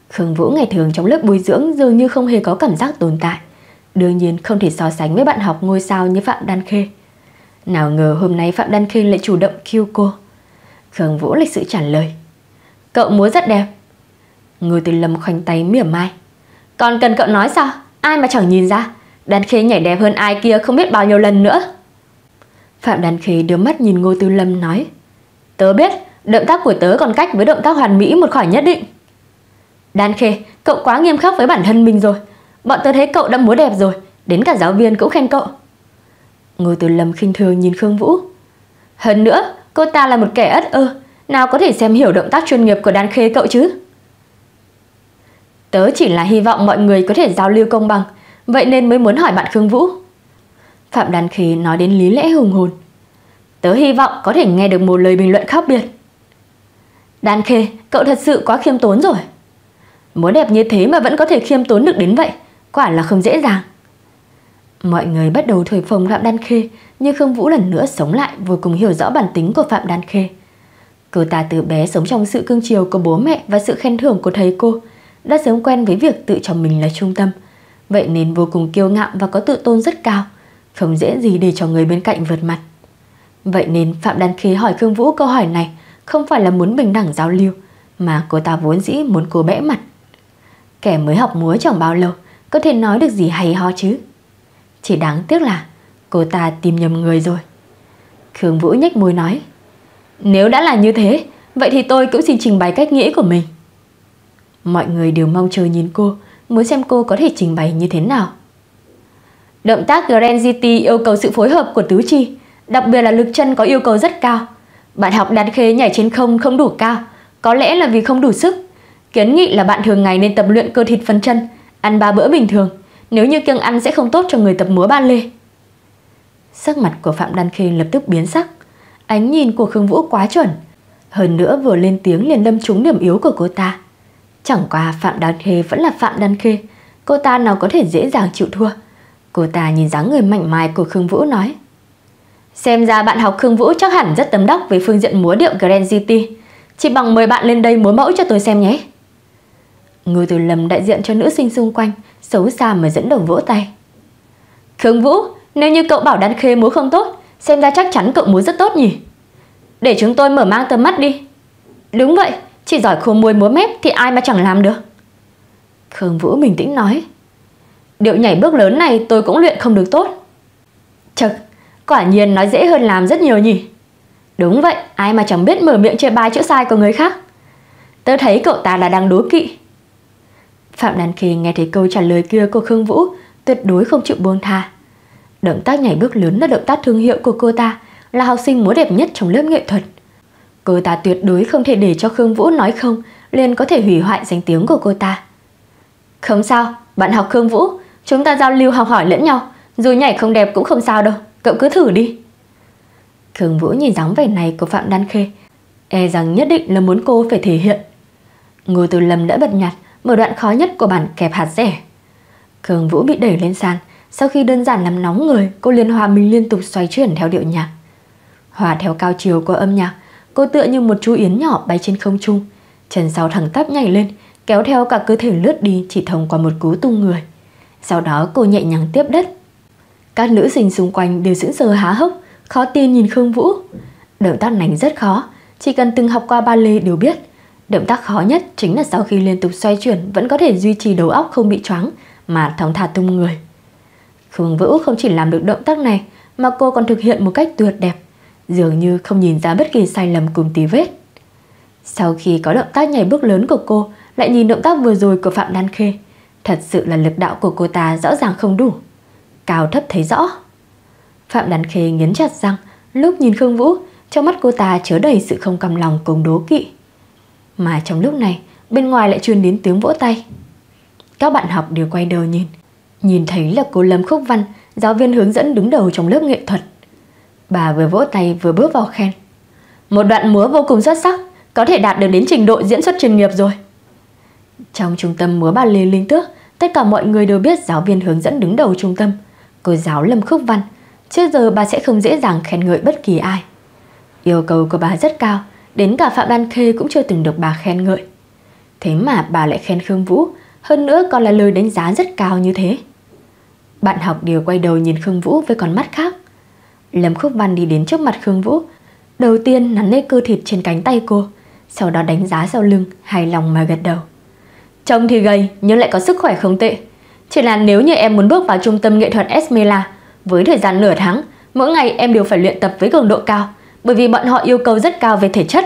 Khương Vũ ngày thường trong lớp bồi dưỡng dường như không hề có cảm giác tồn tại. Đương nhiên không thể so sánh với bạn học ngôi sao như Phạm Đan Khê. Nào ngờ hôm nay Phạm Đan Khê lại chủ động kêu cô. Khương Vũ lịch sự trả lời. Cậu múa rất đẹp. Ngô Tư Lâm khoanh tay mỉa mai. Còn cần cậu nói sao? Ai mà chẳng nhìn ra. Đan Khê nhảy đẹp hơn ai kia không biết bao nhiêu lần nữa. Phạm Đan Khê đưa mắt nhìn Ngô Tư Lâm nói. Tớ biết, động tác của tớ còn cách với động tác hoàn mỹ một khỏi nhất định. Đan Khê, cậu quá nghiêm khắc với bản thân mình rồi. Bọn tớ thấy cậu đã múa đẹp rồi, đến cả giáo viên cũng khen cậu. Ngô Tử Lâm khinh thường nhìn Khương Vũ. Hơn nữa, cô ta là một kẻ ất ơ, nào có thể xem hiểu động tác chuyên nghiệp của Đan Khê cậu chứ? Tớ chỉ là hy vọng mọi người có thể giao lưu công bằng, vậy nên mới muốn hỏi bạn Khương Vũ. Phạm Đan Khê nói đến lý lẽ hùng hồn. Tớ hy vọng có thể nghe được một lời bình luận khác biệt. Đan Khê, cậu thật sự quá khiêm tốn rồi. Muốn đẹp như thế mà vẫn có thể khiêm tốn được đến vậy, quả là không dễ dàng. Mọi người bắt đầu thổi phồng Phạm Đan Khê, nhưng Khương Vũ lần nữa sống lại vô cùng hiểu rõ bản tính của Phạm Đan Khê. Cô ta từ bé sống trong sự cưng chiều của bố mẹ và sự khen thưởng của thầy cô, đã sớm quen với việc tự cho mình là trung tâm, vậy nên vô cùng kiêu ngạo và có tự tôn rất cao, không dễ gì để cho người bên cạnh vượt mặt. Vậy nên Phạm Đan Khê hỏi Khương Vũ câu hỏi này không phải là muốn bình đẳng giao lưu, mà cô ta vốn dĩ muốn cô bẽ mặt. Kẻ mới học múa chẳng bao lâu, có thể nói được gì hay ho chứ. Chỉ đáng tiếc là cô ta tìm nhầm người rồi. Khương Vũ nhếch môi nói, nếu đã là như thế, vậy thì tôi cũng xin trình bày cách nghĩ của mình. Mọi người đều mong chờ nhìn cô, muốn xem cô có thể trình bày như thế nào. Động tác Grand GT yêu cầu sự phối hợp của tứ chi, đặc biệt là lực chân có yêu cầu rất cao. Bạn học đàn khế nhảy trên không không đủ cao, có lẽ là vì không đủ sức. Kiến nghị là bạn thường ngày nên tập luyện cơ thịt phần chân, ăn ba bữa bình thường, nếu như kiêng ăn sẽ không tốt cho người tập múa ba lê. Sắc mặt của Phạm Đan Khê lập tức biến sắc, ánh nhìn của Khương Vũ quá chuẩn, hơn nữa vừa lên tiếng liền đâm trúng điểm yếu của cô ta. Chẳng qua Phạm Đan Khê vẫn là Phạm Đan Khê, cô ta nào có thể dễ dàng chịu thua. Cô ta nhìn dáng người mạnh mài của Khương Vũ nói. Xem ra bạn học Khương Vũ chắc hẳn rất tấm đắc về phương diện múa điệu Grand City. Chỉ bằng mời bạn lên đây múa mẫu cho tôi xem nhé. Ngô Từ Lâm đại diện cho nữ sinh xung quanh, xấu xa mà dẫn đầu vỗ tay. Khương Vũ, nếu như cậu bảo đan khê múa không tốt, xem ra chắc chắn cậu múa rất tốt nhỉ. Để chúng tôi mở mang tầm mắt đi. Đúng vậy, chỉ giỏi khô môi múa mép thì ai mà chẳng làm được. Khương Vũ bình tĩnh nói. Điệu nhảy bước lớn này tôi cũng luyện không được tốt. Chật, quả nhiên nói dễ hơn làm rất nhiều nhỉ. Đúng vậy, ai mà chẳng biết mở miệng chê bai chữ sai của người khác. Tớ thấy cậu ta là đang đố kỵ. Phạm Đan Kỳ nghe thấy câu trả lời kia của Khương Vũ, tuyệt đối không chịu buông tha. Động tác nhảy bước lớn là động tác thương hiệu của cô ta, là học sinh múa đẹp nhất trong lớp nghệ thuật. Cô ta tuyệt đối không thể để cho Khương Vũ nói không, liền có thể hủy hoại danh tiếng của cô ta. Không sao, bạn học Khương Vũ, chúng ta giao lưu học hỏi lẫn nhau, dù nhảy không đẹp cũng không sao đâu, cậu cứ thử đi. Khương Vũ nhìn dáng vẻ này của Phạm Đan Khê, e rằng nhất định là muốn cô phải thể hiện. Ngô Từ Lâm đã bật nhạt, mở đoạn khó nhất của bản kẹp hạt rẻ. Khương Vũ bị đẩy lên sàn, sau khi đơn giản làm nóng người, cô liên hòa mình liên tục xoay chuyển theo điệu nhạc. Hòa theo cao chiều của âm nhạc, cô tựa như một chú yến nhỏ bay trên không trung, chân sau thẳng tắp nhảy lên, kéo theo cả cơ thể lướt đi chỉ thông qua một cú tung người. Sau đó cô nhẹ nhàng tiếp đất. Các nữ sinh xung quanh đều sững sờ há hốc, khó tin nhìn Khương Vũ. Động tác này rất khó, chỉ cần từng học qua ballet đều biết. Động tác khó nhất chính là sau khi liên tục xoay chuyển vẫn có thể duy trì đầu óc không bị choáng mà thong thả tung người. Khương Vũ không chỉ làm được động tác này mà cô còn thực hiện một cách tuyệt đẹp, dường như không nhìn ra bất kỳ sai lầm cùng tí vết. Sau khi có động tác nhảy bước lớn của cô, lại nhìn động tác vừa rồi của Phạm Đan Khê, thật sự là lực đạo của cô ta rõ ràng không đủ. Cao thấp thấy rõ. Phạm Đan Khê nghiến chặt răng, lúc nhìn Khương Vũ, trong mắt cô ta chứa đầy sự không cầm lòng cùng đố kỵ. Mà trong lúc này, bên ngoài lại truyền đến tiếng vỗ tay. Các bạn học đều quay đầu nhìn, nhìn thấy là cô Lâm Khúc Văn, giáo viên hướng dẫn đứng đầu trong lớp nghệ thuật. Bà vừa vỗ tay vừa bước vào khen. Một đoạn múa vô cùng xuất sắc, có thể đạt được đến trình độ diễn xuất chuyên nghiệp rồi. Trong trung tâm múa ba lê linh tước, tất cả mọi người đều biết giáo viên hướng dẫn đứng đầu trung tâm, cô giáo Lâm Khúc Văn, Trước giờ bà sẽ không dễ dàng khen ngợi bất kỳ ai. Yêu cầu của bà rất cao, đến cả Phạm Đan Khê cũng chưa từng được bà khen ngợi. Thế mà bà lại khen Khương Vũ, hơn nữa còn là lời đánh giá rất cao như thế. Bạn học đều quay đầu nhìn Khương Vũ với con mắt khác. Lâm Khúc Văn đi đến trước mặt Khương Vũ, đầu tiên nắn lấy cơ thịt trên cánh tay cô, sau đó đánh giá sau lưng, hài lòng mà gật đầu. Trông thì gầy nhưng lại có sức khỏe không tệ. Chỉ là nếu như em muốn bước vào trung tâm nghệ thuật Esmela, với thời gian nửa tháng, mỗi ngày em đều phải luyện tập với cường độ cao, bởi vì bọn họ yêu cầu rất cao về thể chất.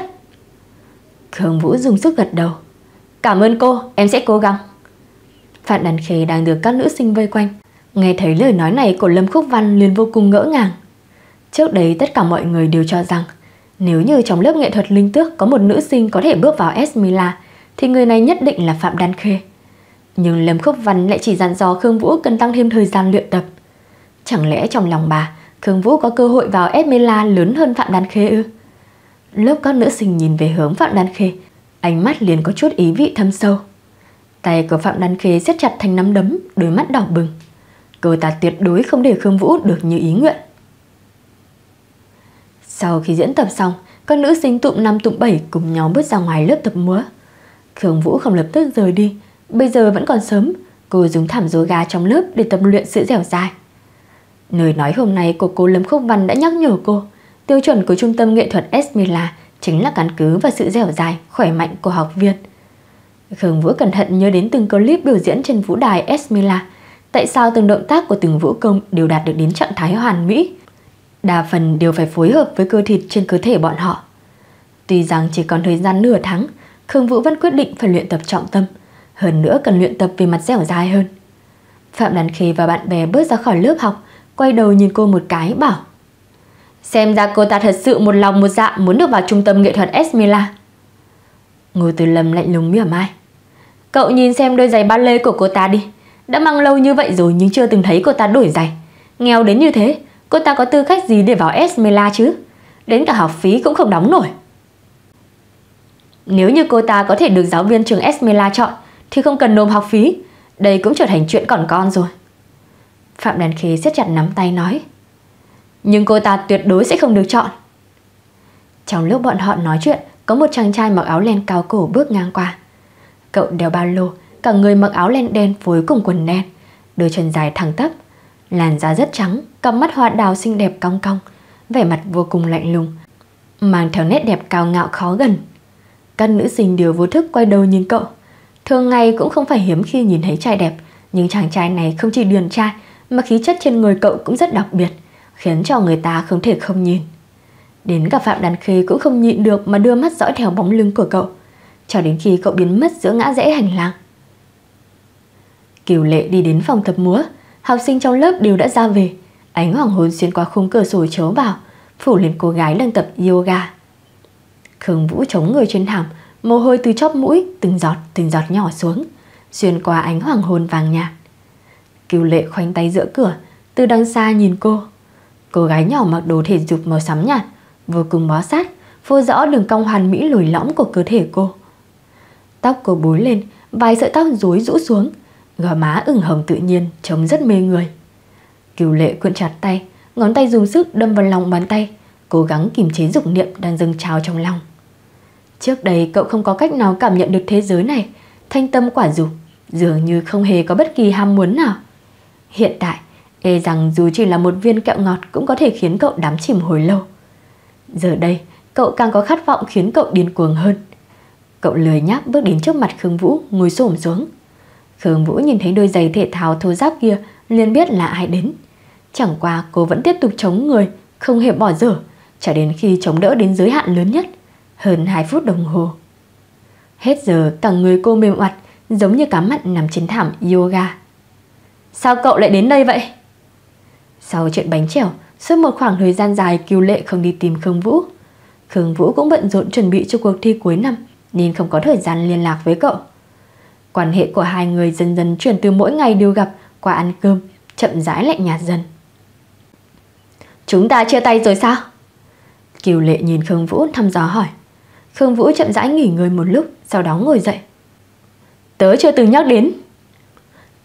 Khương Vũ dùng sức gật đầu. Cảm ơn cô, em sẽ cố gắng. Phạm Đàn Khê đang được các nữ sinh vây quanh. Nghe thấy lời nói này của Lâm Khúc Văn liền vô cùng ngỡ ngàng. Trước đấy tất cả mọi người đều cho rằng nếu như trong lớp nghệ thuật linh tước có một nữ sinh có thể bước vào Esmila thì người này nhất định là Phạm Đan Khê. Nhưng Lâm Khúc Văn lại chỉ dặn dò Khương Vũ cần tăng thêm thời gian luyện tập. Chẳng lẽ trong lòng bà, Khương Vũ có cơ hội vào Esmila lớn hơn Phạm Đan Khê ư? Lớp các nữ sinh nhìn về hướng Phạm Đan Khê, ánh mắt liền có chút ý vị thâm sâu. Tay của Phạm Đan Khê siết chặt thành nắm đấm, đôi mắt đỏ bừng. Cô ta tuyệt đối không để Khương Vũ được như ý nguyện. Sau khi diễn tập xong, các nữ sinh tụm năm tụm bảy cùng nhau bước ra ngoài lớp tập múa. Khương Vũ không lập tức rời đi, bây giờ vẫn còn sớm, cô dùng thảm yoga trong lớp để tập luyện sự dẻo dai. Lời nói hôm nay của cô Lâm Khúc Văn đã nhắc nhở cô, tiêu chuẩn của trung tâm nghệ thuật Esmila chính là căn cứ và sự dẻo dai, khỏe mạnh của học viên. Khương Vũ cẩn thận nhớ đến từng clip biểu diễn trên vũ đài Esmila, tại sao từng động tác của từng vũ công đều đạt được đến trạng thái hoàn mỹ. Đa phần đều phải phối hợp với cơ thịt trên cơ thể bọn họ. Tuy rằng chỉ còn thời gian nửa tháng, Khương Vũ vẫn quyết định phải luyện tập trọng tâm, hơn nữa cần luyện tập về mặt dẻo dai hơn. Phạm Đàn Khê và bạn bè bước ra khỏi lớp học, quay đầu nhìn cô một cái bảo Xem ra cô ta thật sự một lòng một dạ muốn được vào trung tâm nghệ thuật Esmila. Ngô Từ Lâm lạnh lùng mỉa mai. Cậu nhìn xem đôi giày ba lê của cô ta đi. Đã mang lâu như vậy rồi nhưng chưa từng thấy cô ta đổi giày. Nghèo đến như thế, cô ta có tư cách gì để vào Esmela chứ? Đến cả học phí cũng không đóng nổi. Nếu như cô ta có thể được giáo viên trường Esmela chọn thì không cần nộp học phí. Đây cũng trở thành chuyện còn con rồi. Phạm Đàn Khê siết chặt nắm tay nói. Nhưng cô ta tuyệt đối sẽ không được chọn. Trong lúc bọn họ nói chuyện, có một chàng trai mặc áo len cao cổ bước ngang qua. Cậu đeo ba lô, cả người mặc áo len đen phối cùng quần đen, đôi chân dài thẳng tắp, làn da rất trắng, cặp mắt hoa đào xinh đẹp cong cong, vẻ mặt vô cùng lạnh lùng, mang theo nét đẹp cao ngạo khó gần. Các nữ sinh đều vô thức quay đầu nhìn cậu. Thường ngày cũng không phải hiếm khi nhìn thấy trai đẹp, nhưng chàng trai này không chỉ điển trai mà khí chất trên người cậu cũng rất đặc biệt, khiến cho người ta không thể không nhìn. Đến cả Phạm Đàn Khê cũng không nhịn được mà đưa mắt dõi theo bóng lưng của cậu, cho đến khi cậu biến mất giữa ngã rẽ hành lang. Kiều Lệ đi đến phòng tập múa, học sinh trong lớp đều đã ra về, ánh hoàng hôn xuyên qua khung cửa sổ chiếu vào, phủ lên cô gái đang tập yoga. Khương Vũ chống người trên thảm, mồ hôi từ chóp mũi từng giọt từng giọt nhỏ xuống, xuyên qua ánh hoàng hôn vàng nhạt. Kiều Lệ khoanh tay giữa cửa, từ đằng xa nhìn cô. Cô gái nhỏ mặc đồ thể dục màu xám nhạt, vô cùng bó sát, vô rõ đường cong hoàn mỹ lồi lõm của cơ thể cô. Tóc cô búi lên, vài sợi tóc rối rũ xuống, gò má ửng hồng tự nhiên, trông rất mê người. Kiều Lệ cuộn chặt tay, ngón tay dùng sức đâm vào lòng bàn tay, cố gắng kìm chế dục niệm đang dâng trào trong lòng. Trước đây cậu không có cách nào cảm nhận được thế giới này, thanh tâm quả dục, dường như không hề có bất kỳ ham muốn nào. Hiện tại, e rằng dù chỉ là một viên kẹo ngọt cũng có thể khiến cậu đắm chìm hồi lâu. Giờ đây, cậu càng có khát vọng khiến cậu điên cuồng hơn. Cậu lười nhác bước đến trước mặt Khương Vũ, ngồi xổm xuống. Khương Vũ nhìn thấy đôi giày thể thao thô giáp kia, liền biết là ai đến. Chẳng qua cô vẫn tiếp tục chống người, không hề bỏ dở, cho đến khi chống đỡ đến giới hạn lớn nhất, hơn 2 phút đồng hồ. Hết giờ cả người cô mềm oặt, giống như cá mặn nằm trên thảm yoga. Sao cậu lại đến đây vậy? Sau chuyện bánh chèo, suốt một khoảng thời gian dài Kiều Lệ không đi tìm Khương Vũ. Khương Vũ cũng bận rộn chuẩn bị cho cuộc thi cuối năm nên không có thời gian liên lạc với cậu. Quan hệ của hai người dần dần chuyển từ mỗi ngày đều gặp qua ăn cơm, chậm rãi lại nhạt dần. Chúng ta chia tay rồi sao? Kiều Lệ nhìn Khương Vũ thăm dò hỏi. Khương Vũ chậm rãi nghỉ ngơi một lúc, sau đó ngồi dậy. Tớ chưa từng nhắc đến.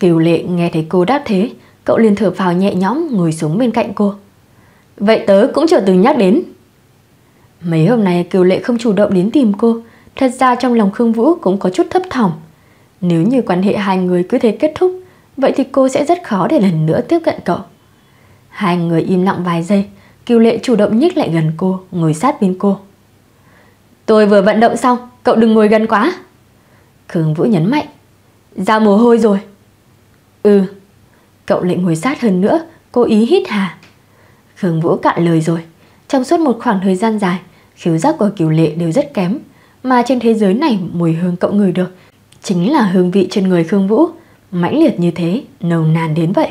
Kiều Lệ nghe thấy cô đáp thế, cậu liền thở phào nhẹ nhõm ngồi xuống bên cạnh cô. Vậy tớ cũng chưa từng nhắc đến. Mấy hôm nay Kiều Lệ không chủ động đến tìm cô, thật ra trong lòng Khương Vũ cũng có chút thấp thỏm. Nếu như quan hệ hai người cứ thế kết thúc, vậy thì cô sẽ rất khó để lần nữa tiếp cận cậu. Hai người im lặng vài giây, Kiều Lệ chủ động nhích lại gần cô, ngồi sát bên cô. Tôi vừa vận động xong, cậu đừng ngồi gần quá. Khương Vũ nhấn mạnh. Ra mồ hôi rồi. Ừ. Cậu lại ngồi sát hơn nữa, cố ý hít hà. Khương Vũ cạn lời rồi. Trong suốt một khoảng thời gian dài, khiếu giác của Kiều Lệ đều rất kém. Mà trên thế giới này mùi hương cậu ngửi được chính là hương vị trên người Khương Vũ, mãnh liệt như thế, nồng nàn đến vậy.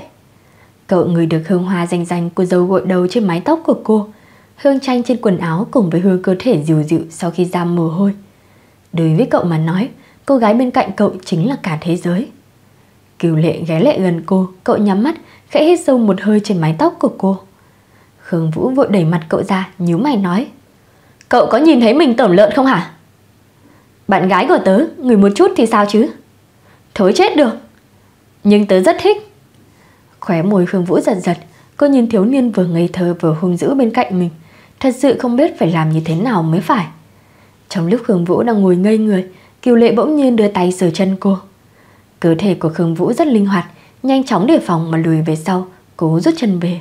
Cậu ngửi được hương hoa danh danh của dầu gội đầu trên mái tóc của cô, hương chanh trên quần áo cùng với hương cơ thể dịu dịu sau khi ra mồ hôi. Đối với cậu mà nói, cô gái bên cạnh cậu chính là cả thế giới. Kiều lệ ghé lại gần cô, cậu nhắm mắt, khẽ hít sâu một hơi trên mái tóc của cô. Khương Vũ vội đẩy mặt cậu ra, nhíu mày nói. Cậu có nhìn thấy mình tẩm lợn không hả? Bạn gái của tớ, người một chút thì sao chứ? Thối chết được. Nhưng tớ rất thích. Khóe môi Khương Vũ giật giật, cô nhìn thiếu niên vừa ngây thơ vừa hung dữ bên cạnh mình. Thật sự không biết phải làm như thế nào mới phải. Trong lúc Khương Vũ đang ngồi ngây người, Kiều Lệ bỗng nhiên đưa tay sờ chân cô. Cơ thể của Khương Vũ rất linh hoạt, nhanh chóng đề phòng mà lùi về sau, cố rút chân về.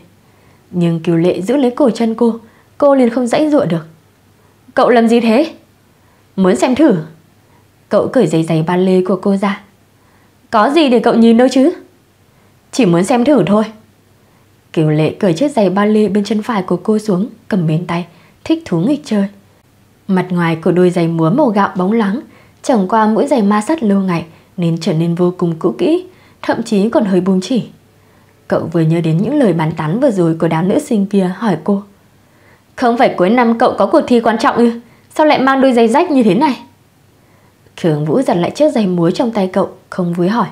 Nhưng Kiều Lệ giữ lấy cổ chân cô, cô liền không dãy dụa được. Cậu làm gì thế? Muốn xem thử. Cậu cởi giày giày ba lê của cô ra. Có gì để cậu nhìn đâu chứ? Chỉ muốn xem thử thôi. Kiều Lệ cởi chiếc giày ba lê bên chân phải của cô xuống, cầm bên tay, thích thú nghịch chơi. Mặt ngoài của đôi giày múa màu gạo bóng loáng, chẳng qua mũi giày ma sắt lâu ngày nên trở nên vô cùng cũ kỹ, thậm chí còn hơi buông chỉ. Cậu vừa nhớ đến những lời bàn tán vừa rồi của đám nữ sinh kia hỏi cô. Không phải cuối năm cậu có cuộc thi quan trọng ư? Sao lại mang đôi giày rách như thế này? Khương Vũ giật lại chiếc giày muối trong tay cậu, không vui hỏi.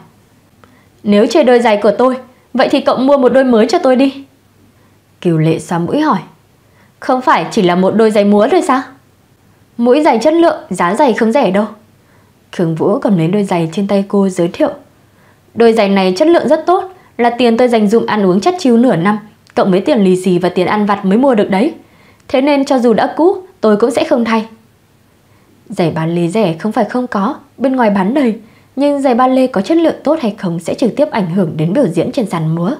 Nếu chơi đôi giày của tôi, vậy thì cậu mua một đôi mới cho tôi đi. Kiều Lệ xoa mũi hỏi. Không phải chỉ là một đôi giày múa thôi sao? Mũi giày chất lượng, giá giày không rẻ đâu. Khương Vũ cầm lấy đôi giày trên tay cô giới thiệu. Đôi giày này chất lượng rất tốt, là tiền tôi dành dụng ăn uống chất chiêu nửa năm, cộng với tiền lì xì và tiền ăn vặt mới mua được đấy. Thế nên cho dù đã cũ, tôi cũng sẽ không thay. Giày ba lê rẻ không phải không có, bên ngoài bán đầy, nhưng giày ba lê có chất lượng tốt hay không sẽ trực tiếp ảnh hưởng đến biểu diễn trên sàn múa.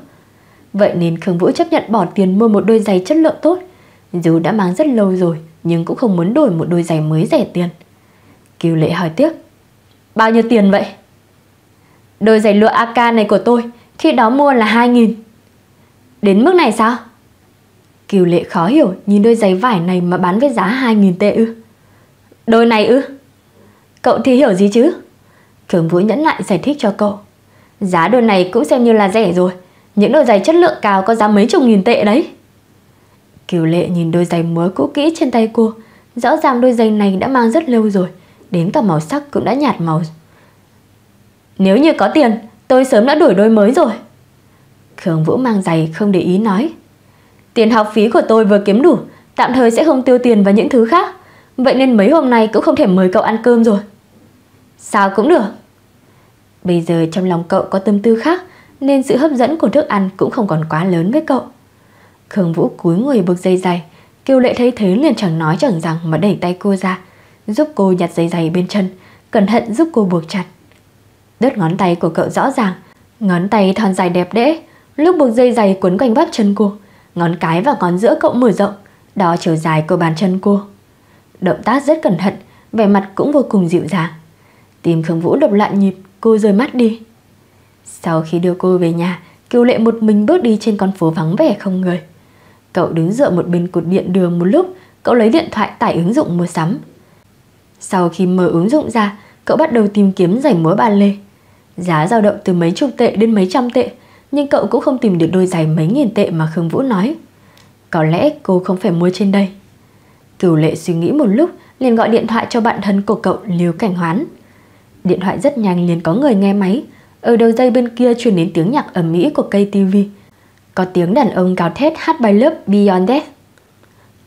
Vậy nên Khương Vũ chấp nhận bỏ tiền mua một đôi giày chất lượng tốt, dù đã mang rất lâu rồi nhưng cũng không muốn đổi một đôi giày mới rẻ tiền. Kiều Lệ hỏi tiếp, bao nhiêu tiền vậy? Đôi giày lụa AK này của tôi, khi đó mua là 2.000. Đến mức này sao? Kiều Lệ khó hiểu nhìn đôi giày vải này mà bán với giá 2.000 tệ ư. Đôi này ư? Cậu thì hiểu gì chứ? Cường Vũ nhẫn lại giải thích cho cậu. Giá đôi này cũng xem như là rẻ rồi. Những đôi giày chất lượng cao có giá mấy chục nghìn tệ đấy. Kiều Lệ nhìn đôi giày mới cũ kỹ trên tay cô. Rõ ràng đôi giày này đã mang rất lâu rồi. Đến cả màu sắc cũng đã nhạt màu. Nếu như có tiền, tôi sớm đã đổi đôi mới rồi. Khương Vũ mang giày không để ý nói. Tiền học phí của tôi vừa kiếm đủ, tạm thời sẽ không tiêu tiền vào những thứ khác. Vậy nên mấy hôm nay cũng không thể mời cậu ăn cơm rồi. Sao cũng được. Bây giờ trong lòng cậu có tâm tư khác nên sự hấp dẫn của thức ăn cũng không còn quá lớn với cậu. Khương Vũ cúi người buộc dây dài, Kiều Lệ thấy thế liền chẳng nói chẳng rằng mà đẩy tay cô ra, giúp cô nhặt dây giày bên chân, cẩn thận giúp cô buộc chặt. Đứt ngón tay của cậu rõ ràng, ngón tay thon dài đẹp đẽ, lúc buộc dây giày quấn quanh bắp chân cô, ngón cái và ngón giữa cậu mở rộng, đó chiều dài của bàn chân cô. Động tác rất cẩn thận, vẻ mặt cũng vô cùng dịu dàng. Tim Khương Vũ đập loạn nhịp, cô rơi mắt đi. Sau khi đưa cô về nhà, Kiều Lệ một mình bước đi trên con phố vắng vẻ không người. Cậu đứng dựa một bên cột điện đường một lúc, cậu lấy điện thoại tải ứng dụng mua sắm. Sau khi mở ứng dụng ra, cậu bắt đầu tìm kiếm giày múa ba lê. Giá dao động từ mấy chục tệ đến mấy trăm tệ, nhưng cậu cũng không tìm được đôi giày mấy nghìn tệ mà Khương Vũ nói. Có lẽ cô không phải mua trên đây. Cửu lệ suy nghĩ một lúc liền gọi điện thoại cho bạn thân của cậu Liêu Cảnh Hoán. Điện thoại rất nhanh liền có người nghe máy. Ở đầu dây bên kia truyền đến tiếng nhạc ầm mỹ của cây TV. Có tiếng đàn ông cao thét hát bài lớp Beyond Death.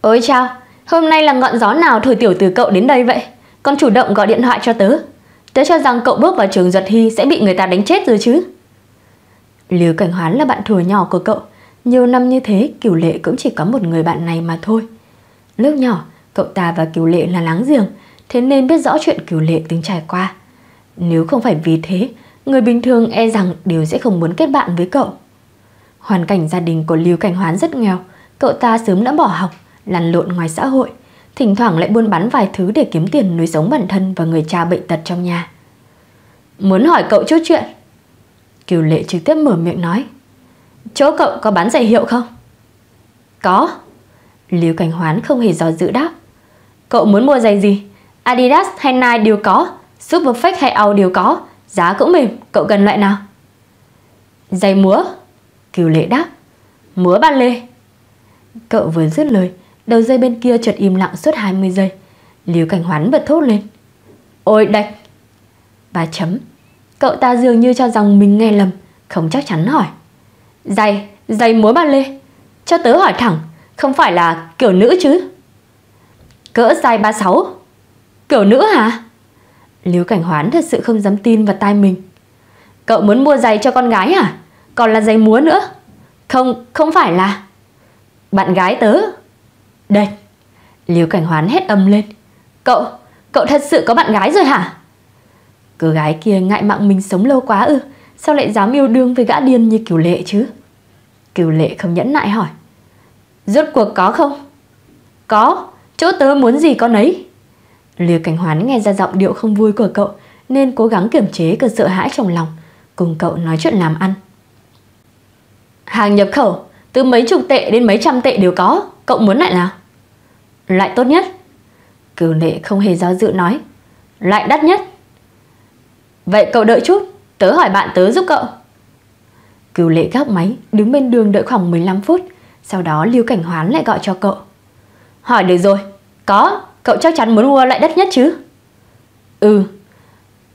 Ôi chào, hôm nay là ngọn gió nào thổi tiểu từ cậu đến đây vậy? Còn chủ động gọi điện thoại cho tớ. Tớ cho rằng cậu bước vào trường giật hy sẽ bị người ta đánh chết rồi chứ. Lưu Cảnh Hoán là bạn thừa nhỏ của cậu. Nhiều năm như thế, Kiều Lệ cũng chỉ có một người bạn này mà thôi Lúc nhỏ, Cậu ta và Kiều Lệ là láng giềng, Thế nên biết rõ chuyện Kiều Lệ từng trải qua Nếu không phải vì thế, Người bình thường e rằng đều sẽ không muốn kết bạn với cậu Hoàn cảnh gia đình của Lưu Cảnh Hoán rất nghèo Cậu ta sớm đã bỏ học, Lăn lộn ngoài xã hội Thỉnh thoảng lại buôn bán vài thứ để kiếm tiền nuôi sống bản thân và người cha bệnh tật trong nhà. Muốn hỏi cậu chút chuyện? Kiều Lệ trực tiếp mở miệng nói. Chỗ cậu có bán giày hiệu không? Có. Liêu Cảnh Hoán không hề do dự đáp. Cậu muốn mua giày gì? Adidas hay Nike đều có. Superflex hay Au đều có. Giá cũng mềm, cậu cần loại nào? Giày múa. Kiều Lệ đáp. Múa ba lê. Cậu vừa dứt lời Đầu dây bên kia chợt im lặng suốt 20 giây. Liễu Cảnh Hoán bật thốt lên. Ôi đạch! Và chấm. Cậu ta dường như cho rằng mình nghe lầm Không chắc chắn hỏi. Giày, giày múa ba lê. Cho tớ hỏi thẳng Không phải là kiểu nữ chứ? Cỡ size 36 Kiểu nữ hả? Liễu Cảnh Hoán thật sự không dám tin vào tai mình. Cậu muốn mua giày cho con gái à Còn là giày múa nữa? Không, không phải là. Bạn gái tớ. Đây Liêu Cảnh Hoán hét âm lên. Cậu, cậu thật sự có bạn gái rồi hả? Cô gái kia ngại mạng mình sống lâu quá ư Sao lại dám yêu đương với gã điên như Kiều Lệ chứ? Kiều Lệ không nhẫn nại hỏi. Rốt cuộc có không? Có Chỗ tớ muốn gì có nấy Liêu Cảnh Hoán nghe ra giọng điệu không vui của cậu Nên cố gắng kiềm chế cơn sợ hãi trong lòng Cùng cậu nói chuyện làm ăn. Hàng nhập khẩu Từ mấy chục tệ đến mấy trăm tệ đều có. Cậu muốn lại nào? Lại tốt nhất. Cửu lệ không hề do dự nói. Lại đắt nhất. Vậy cậu đợi chút, Tớ hỏi bạn tớ giúp cậu. Cửu lệ gác máy, Đứng bên đường đợi khoảng 15 phút, Sau đó Lưu Cảnh Hoán lại gọi cho cậu. Hỏi được rồi, Có, Cậu chắc chắn muốn mua loại đắt nhất chứ? Ừ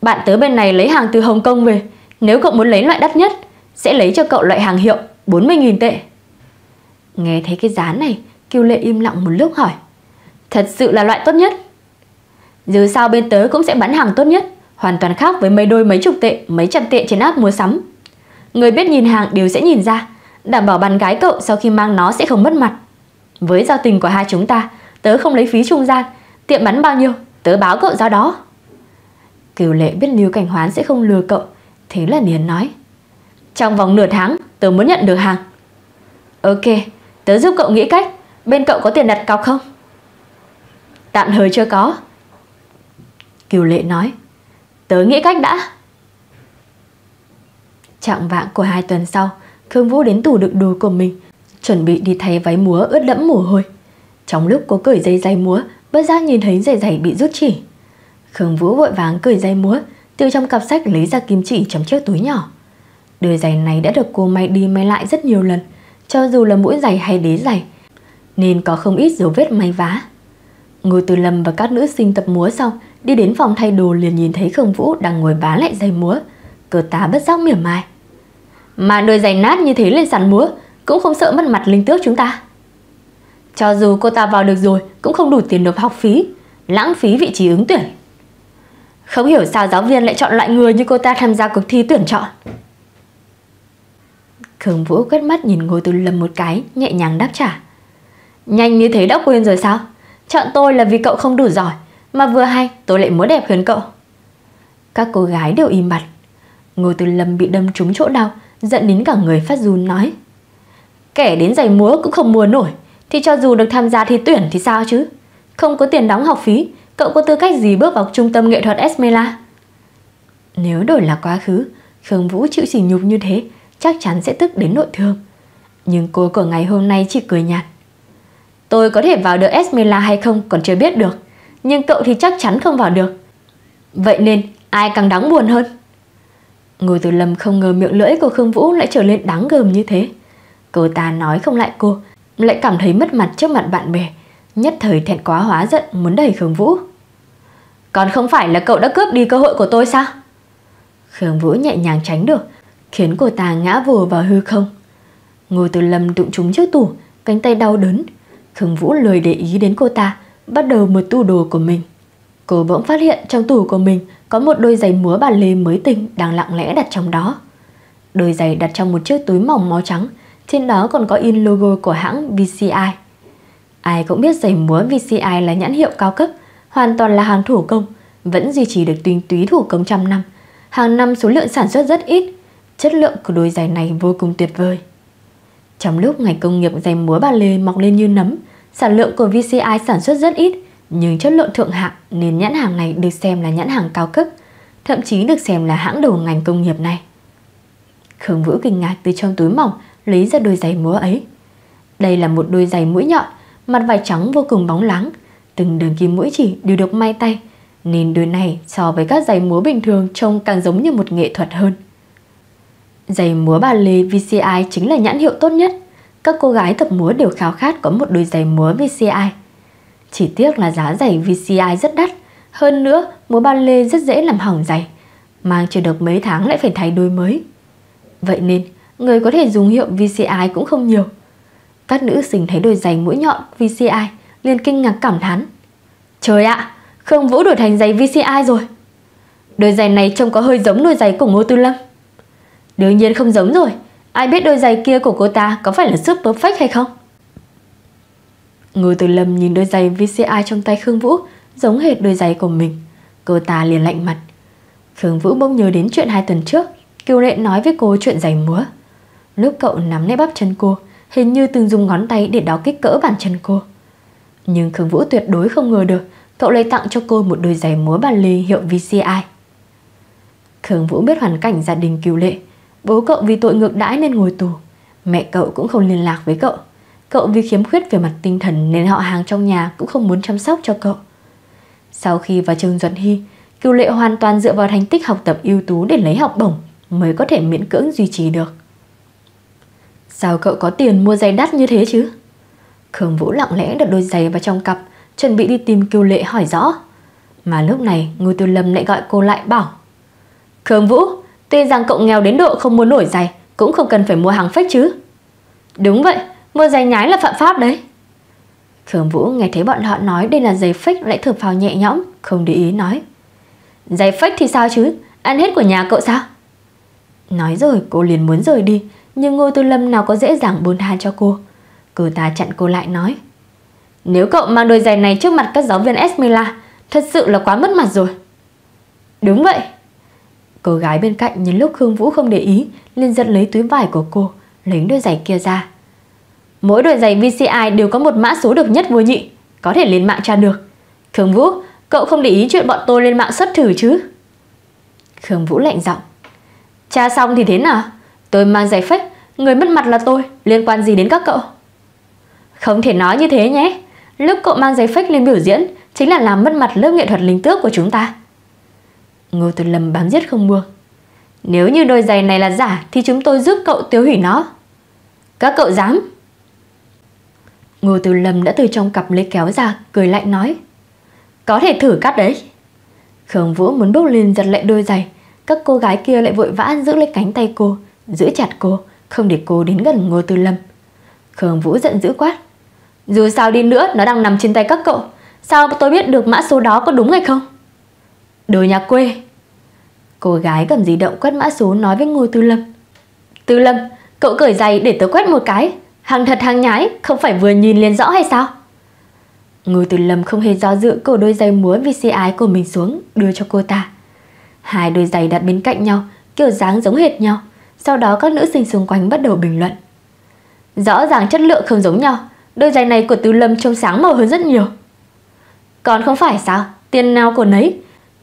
Bạn tớ bên này lấy hàng từ Hồng Kông về, Nếu cậu muốn lấy loại đắt nhất, Sẽ lấy cho cậu loại hàng hiệu 40.000 tệ. Nghe thấy cái giá này Kiều Lệ im lặng một lúc hỏi, Thật sự là loại tốt nhất? Dù sao bên tớ cũng sẽ bán hàng tốt nhất, Hoàn toàn khác với mấy đôi mấy chục tệ, Mấy trăm tệ trên app mua sắm. Người biết nhìn hàng đều sẽ nhìn ra, Đảm bảo bạn gái cậu sau khi mang nó sẽ không mất mặt. Với giao tình của hai chúng ta, Tớ không lấy phí trung gian, Tiệm bán bao nhiêu, Tớ báo cậu giá đó. Kiều lệ biết Lưu Cảnh Hoán sẽ không lừa cậu, Thế là liền nói, Trong vòng nửa tháng, tớ muốn nhận được hàng. Ok, Tớ giúp cậu nghĩ cách. Bên cậu có tiền đặt cọc không? Tạm thời chưa có. Kiều lệ nói, Tớ nghĩ cách đã. Trạng vạng của hai tuần sau, Khương Vũ đến tủ đựng đồ của mình, Chuẩn bị đi thay váy múa ướt đẫm mồ hôi. Trong lúc có cởi dây dây múa, Bất giác nhìn thấy dây giày bị rút chỉ. Khương Vũ vội vàng cởi dây múa, Từ trong cặp sách lấy ra kim chỉ trong chiếc túi nhỏ. Đôi giày này đã được cô may đi may lại rất nhiều lần, Cho dù là mũi giày hay đế giày nên có không ít dấu vết may vá. Ngô Từ Lâm và các nữ sinh tập múa xong Đi đến phòng thay đồ liền nhìn thấy Khương Vũ đang ngồi vá lại giày múa. Cờ tá bất giác mỉa mai. Mà đôi giày nát như thế lên sàn múa, Cũng không sợ mất mặt linh tước chúng ta. Cho dù cô ta vào được rồi, Cũng không đủ tiền nộp học phí, Lãng phí vị trí ứng tuyển. Không hiểu sao giáo viên lại chọn loại người như cô ta tham gia cuộc thi tuyển chọn. Khương Vũ quét mắt nhìn Ngô Tư Lâm một cái, Nhẹ nhàng đáp trả. Nhanh như thế đã quên rồi sao? Chọn tôi là vì cậu không đủ giỏi, Mà vừa hay, tôi lại muốn đẹp hơn cậu. Các cô gái đều im mặt Ngô Tư Lâm bị đâm trúng chỗ đau, Giận đến cả người phát run nói, Kẻ đến giày múa cũng không mua nổi, thì cho dù được tham gia thi tuyển thì sao chứ? Không có tiền đóng học phí, Cậu có tư cách gì bước vào trung tâm nghệ thuật Esmela? Nếu đổi là quá khứ, Khương Vũ chịu sỉ nhục như thế, Chắc chắn sẽ tức đến nội thương. Nhưng cô của ngày hôm nay chỉ cười nhạt. Tôi có thể vào được Esmela hay không còn chưa biết được. Nhưng cậu thì chắc chắn không vào được. Vậy nên, ai càng đáng buồn hơn? Ngồi từ lầm không ngờ miệng lưỡi của Khương Vũ lại trở nên đáng gờm như thế. Cô ta nói không lại cô, lại cảm thấy mất mặt trước mặt bạn bè, Nhất thời thẹn quá hóa giận muốn đẩy Khương Vũ. Còn không phải là cậu đã cướp đi cơ hội của tôi sao? Khương Vũ nhẹ nhàng tránh được, Khiến cô ta ngã vùa vào hư không. Ngô Từ Lâm đụng trúng trước tủ, Cánh tay đau đớn Khương Vũ lười để ý đến cô ta Bắt đầu mở tủ đồ của mình Cô bỗng phát hiện trong tủ của mình Có một đôi giày múa bà lê mới tinh Đang lặng lẽ đặt trong đó Đôi giày đặt trong một chiếc túi mỏng màu trắng trên đó còn có in logo của hãng VCI. Ai cũng biết giày múa VCI là nhãn hiệu cao cấp, hoàn toàn là hàng thủ công, vẫn duy trì được tinh túy thủ công trăm năm. Hàng năm số lượng sản xuất rất ít, chất lượng của đôi giày này vô cùng tuyệt vời. Trong lúc ngành công nghiệp giày múa ba lê mọc lên như nấm, sản lượng của VCI sản xuất rất ít, nhưng chất lượng thượng hạng nên nhãn hàng này được xem là nhãn hàng cao cấp, thậm chí được xem là hãng đầu ngành công nghiệp này. Khương Vũ kinh ngạc từ trong túi mỏng lấy ra đôi giày múa ấy. Đây là một đôi giày mũi nhọn, mặt vải trắng vô cùng bóng láng, từng đường kim mũi chỉ đều được may tay, nên đôi này so với các giày múa bình thường trông càng giống như một nghệ thuật hơn. Giày múa bà lê VCI chính là nhãn hiệu tốt nhất. Các cô gái tập múa đều khao khát có một đôi giày múa VCI. Chỉ tiếc là giá giày VCI rất đắt, hơn nữa múa ba lê rất dễ làm hỏng giày, mang chưa được mấy tháng lại phải thay đôi mới. Vậy nên, người có thể dùng hiệu VCI cũng không nhiều. Các nữ sinh thấy đôi giày mũi nhọn VCI liền kinh ngạc cảm thán. Trời ạ, Khương Vũ đổi thành giày VCI rồi. Đôi giày này trông có hơi giống đôi giày của Ngô Tư Lâm. Đương nhiên không giống rồi, ai biết đôi giày kia của cô ta có phải là super fake hay không? Ngô Tử Lâm nhìn đôi giày VCI trong tay Khương Vũ giống hệt đôi giày của mình. Cô ta liền lạnh mặt. Khương Vũ bỗng nhớ đến chuyện hai tuần trước, Kiều Lệ nói với cô chuyện giày múa. Lúc cậu nắm lấy bắp chân cô, hình như từng dùng ngón tay để đó kích cỡ bàn chân cô. Nhưng Khương Vũ tuyệt đối không ngờ được cậu lấy tặng cho cô một đôi giày múa bàn lì hiệu VCI. Khương Vũ biết hoàn cảnh gia đình Kiều Lệ, bố cậu vì tội ngược đãi nên ngồi tù, mẹ cậu cũng không liên lạc với cậu. Cậu vì khiếm khuyết về mặt tinh thần nên họ hàng trong nhà cũng không muốn chăm sóc cho cậu. Sau khi vào trường Duẩn Hy, Cựu Lệ hoàn toàn dựa vào thành tích học tập ưu tú để lấy học bổng mới có thể miễn cưỡng duy trì được. Sao cậu có tiền mua giày đắt như thế chứ? Khương Vũ lặng lẽ đặt đôi giày vào trong cặp, chuẩn bị đi tìm Kiều Lệ hỏi rõ. Mà lúc này Ngô Tư Lâm lại gọi cô lại bảo Khương Vũ, tuy rằng cậu nghèo đến độ không muốn nổi giày, cũng không cần phải mua hàng fake chứ. Đúng vậy, mua giày nhái là phạm pháp đấy. Khương Vũ nghe thấy bọn họ nói đây là giày fake lại thở phào nhẹ nhõm, không để ý nói. Giày fake thì sao chứ, ăn hết của nhà cậu sao? Nói rồi cô liền muốn rời đi, nhưng Ngô Tư Lâm nào có dễ dàng buôn tha cho cô. Cô ta chặn cô lại nói. Nếu cậu mang đôi giày này trước mặt các giáo viên Esmila, thật sự là quá mất mặt rồi. Đúng vậy. Cô gái bên cạnh nhìn lúc Khương Vũ không để ý, liền giật lấy túi vải của cô, lấy đôi giày kia ra. Mỗi đôi giày VCI đều có một mã số độc nhất vô nhị, có thể lên mạng tra được. Khương Vũ, cậu không để ý chuyện bọn tôi lên mạng xuất thử chứ? Khương Vũ lạnh giọng. Tra xong thì thế nào? Tôi mang giày phách, người mất mặt là tôi, liên quan gì đến các cậu? Không thể nói như thế nhé. Lúc cậu mang giấy phách lên biểu diễn chính là làm mất mặt lớp nghệ thuật linh tước của chúng ta. Ngô Tuấn Lâm bám giết không buông. Nếu như đôi giày này là giả thì chúng tôi giúp cậu tiêu hủy nó. Các cậu dám? Ngô Từ Lâm đã từ trong cặp lấy kéo ra, cười lạnh nói. Có thể thử cắt đấy. Khương Vũ muốn bước lên giật lại đôi giày. Các cô gái kia lại vội vã giữ lấy cánh tay cô, giữ chặt cô, không để cô đến gần Ngô Tư Lâm. Khương Vũ giận dữ quát. Dù sao đi nữa nó đang nằm trên tay các cậu Sao tôi biết được mã số đó có đúng hay không Đồ nhà quê. Cô gái cầm di động quét mã số nói với Ngô Tư Lâm. Tư Lâm, Cậu cởi giày để tớ quét một cái. Hàng thật hàng nhái, Không phải vừa nhìn liền rõ hay sao? Ngô Tư Lâm không hề do dự cổ đôi giày múa VCI của mình xuống, Đưa cho cô ta. Hai đôi giày đặt bên cạnh nhau, Kiểu dáng giống hệt nhau. Sau đó các nữ sinh xung quanh bắt đầu bình luận. Rõ ràng chất lượng không giống nhau. Đôi giày này của tư Lâm trông sáng màu hơn rất nhiều. Còn không phải sao? Tiền nào của nấy?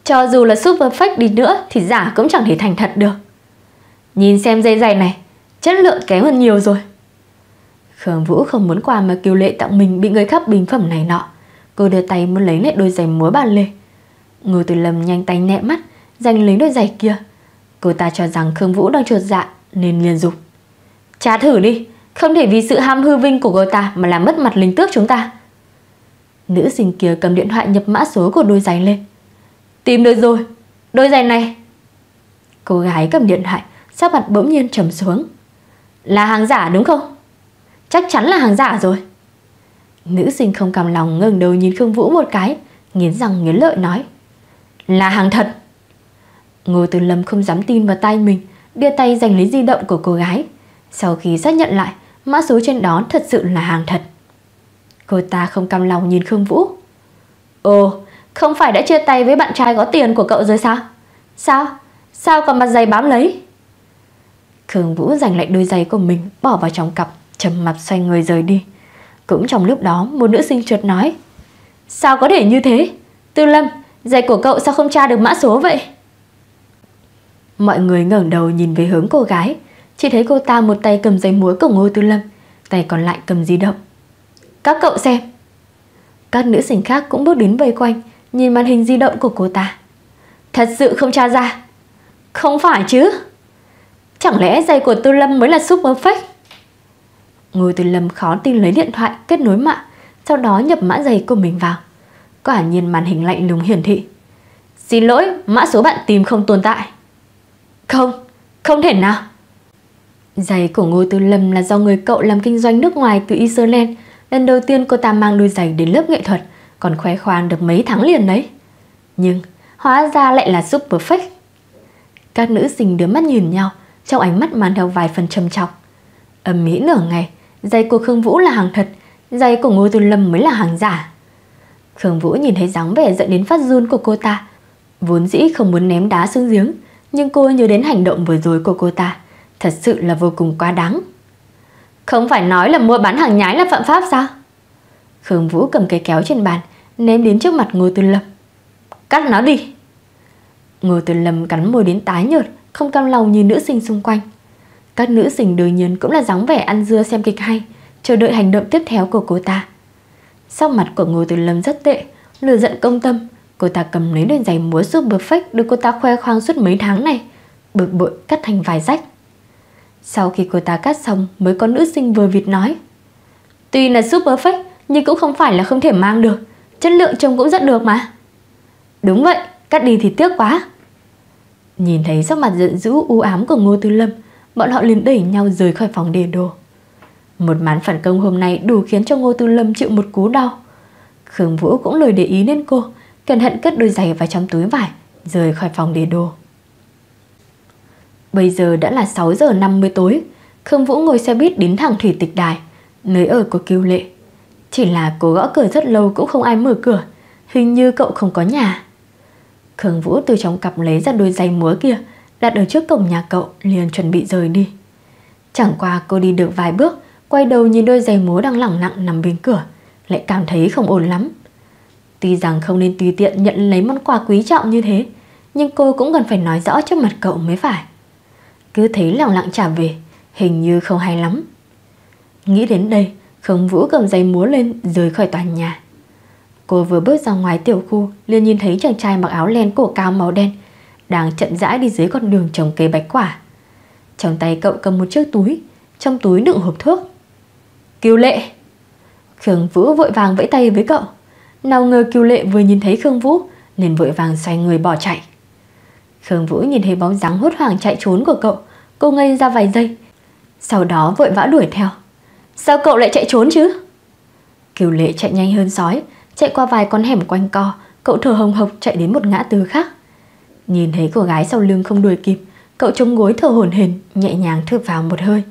Cho dù là super fake đi nữa Thì giả cũng chẳng thể thành thật được. Nhìn xem dây giày này, Chất lượng kém hơn nhiều rồi. Khương Vũ không muốn quà mà Kiều Lệ tặng mình Bị người khác bình phẩm này nọ. Cô đưa tay muốn lấy lại đôi giày múa bàn lê. Ngô Từ Lâm nhanh tay nhẹ mắt, Giành lấy đôi giày kia. Cô ta cho rằng Khương Vũ đang trột dạ Nên liền dục. Trả thử đi, không thể vì sự ham hư vinh của cô ta mà làm mất mặt linh tước chúng ta. Nữ sinh kia cầm điện thoại nhập mã số của đôi giày lên. Tìm được rồi, đôi giày này. Cô gái cầm điện thoại, sắc mặt bỗng nhiên trầm xuống. Là hàng giả đúng không? Chắc chắn là hàng giả rồi. Nữ sinh không cầm lòng ngẩng đầu nhìn Khương Vũ một cái, nghiến răng nghiến lợi nói. Là hàng thật. Ngô tư Lâm không dám tin vào tay mình, đưa tay giành lấy di động của cô gái. Sau khi xác nhận lại, Mã số trên đó thật sự là hàng thật Cô ta không cam lòng nhìn Khương Vũ Ồ không phải đã chia tay với bạn trai có tiền của cậu rồi sao? Sao? Sao còn mặt giày bám lấy? Khương Vũ giành lại đôi giày của mình, Bỏ vào trong cặp trầm mặt xoay người rời đi. Cũng trong lúc đó, Một nữ sinh trượt nói, Sao có thể như thế? Tư Lâm, Giày của cậu sao không tra được mã số vậy? Mọi người ngẩng đầu nhìn về hướng cô gái. Chỉ thấy cô ta một tay cầm giấy muối của Ngô Tư Lâm, Tay còn lại cầm di động. Các cậu xem. Các nữ sinh khác cũng bước đến vây quanh Nhìn màn hình di động của cô ta. Thật sự không tra ra. Không phải chứ? Chẳng lẽ giày của Tư Lâm mới là super fake? Ngô Tư Lâm khó tin lấy điện thoại kết nối mạng Sau đó nhập mã giày của mình vào. Quả nhiên màn hình lạnh lùng hiển thị. Xin lỗi, mã số bạn tìm không tồn tại. Không, không thể nào. Giày của Ngô Tư Lâm là do người cậu làm kinh doanh nước ngoài từ Israel, Lần đầu tiên cô ta mang đôi giày đến lớp nghệ thuật. Còn khoe khoang được mấy tháng liền đấy. Nhưng hóa ra lại là super fake. Các nữ sinh đưa mắt nhìn nhau, Trong ánh mắt mang theo vài phần trầm trọng. Âm mỹ nửa ngày, Giày của Khương Vũ là hàng thật, Giày của Ngô Tư Lâm mới là hàng giả. Khương Vũ nhìn thấy dáng vẻ dẫn đến phát run của cô ta. Vốn dĩ không muốn ném đá xuống giếng, Nhưng cô nhớ đến hành động vừa rồi của cô ta. Thật sự là vô cùng quá đáng. Không phải nói là mua bán hàng nhái là phạm pháp sao? Khương Vũ cầm cây kéo trên bàn, Ném đến trước mặt Ngô Tư Lâm. Cắt nó đi. Ngô Tư Lâm cắn môi đến tái nhợt, Không cam lòng nhìn nữ sinh xung quanh. Các nữ sinh đương nhiên cũng là dáng vẻ ăn dưa xem kịch hay, Chờ đợi hành động tiếp theo của cô ta. Sắc mặt của Ngô Tư Lâm rất tệ Lừa giận công tâm. Cô ta cầm lấy đôi giày múa super fake Được cô ta khoe khoang suốt mấy tháng này, Bực bội cắt thành vài rách. Sau khi cô ta cắt xong, Mới có nữ sinh vừa vịt nói, Tuy là super fake nhưng cũng không phải là không thể mang được Chất lượng trông cũng rất được mà Đúng vậy, cắt đi thì tiếc quá Nhìn thấy sắc mặt giận dữ u ám của Ngô Tư Lâm Bọn họ liền đẩy nhau rời khỏi phòng đề đồ một màn phản công hôm nay đủ khiến cho Ngô Tư Lâm chịu một cú đau. Khương Vũ cũng lời để ý đến cô, cẩn thận cất đôi giày vào trong túi vải, rời khỏi phòng để đồ. Bây giờ đã là 6 giờ 50 tối, Khương Vũ ngồi xe buýt đến thẳng thủy tịch đài, nơi ở của Kiều Lệ. Chỉ là cố gõ cửa rất lâu cũng không ai mở cửa, hình như cậu không có nhà. Khương Vũ từ trong cặp lấy ra đôi giày múa kia, đặt ở trước cổng nhà cậu, liền chuẩn bị rời đi. Chẳng qua cô đi được vài bước Quay đầu nhìn đôi giày múa đang lẳng lặng nằm bên cửa Lại cảm thấy không ổn lắm Tuy rằng không nên tùy tiện nhận lấy món quà quý trọng như thế Nhưng cô cũng cần phải nói rõ trước mặt cậu mới phải Cứ thấy lặng lặng trả về Hình như không hay lắm Nghĩ đến đây Khổng Vũ cầm giày múa lên, rời khỏi tòa nhà. Cô vừa bước ra ngoài tiểu khu, liền nhìn thấy chàng trai mặc áo len cổ cao màu đen, Đang chậm rãi đi dưới con đường trồng cây bạch quả. Trong tay cậu cầm một chiếc túi, Trong túi đựng hộp thuốc. Kiều Lệ! Khương Vũ vội vàng vẫy tay với cậu. Nào ngờ Kiều Lệ vừa nhìn thấy Khương Vũ Nên vội vàng xoay người bỏ chạy. Khương Vũ nhìn thấy bóng dáng hốt hoảng chạy trốn của cậu, Cô ngây ra vài giây, Sau đó vội vã đuổi theo. Sao cậu lại chạy trốn chứ? Kiều Lệ chạy nhanh hơn sói, Chạy qua vài con hẻm quanh co, Cậu thở hồng hộc chạy đến một ngã tư khác. Nhìn thấy cô gái sau lưng không đuổi kịp, Cậu chống gối thở hổn hển, Nhẹ nhàng thở vào một hơi.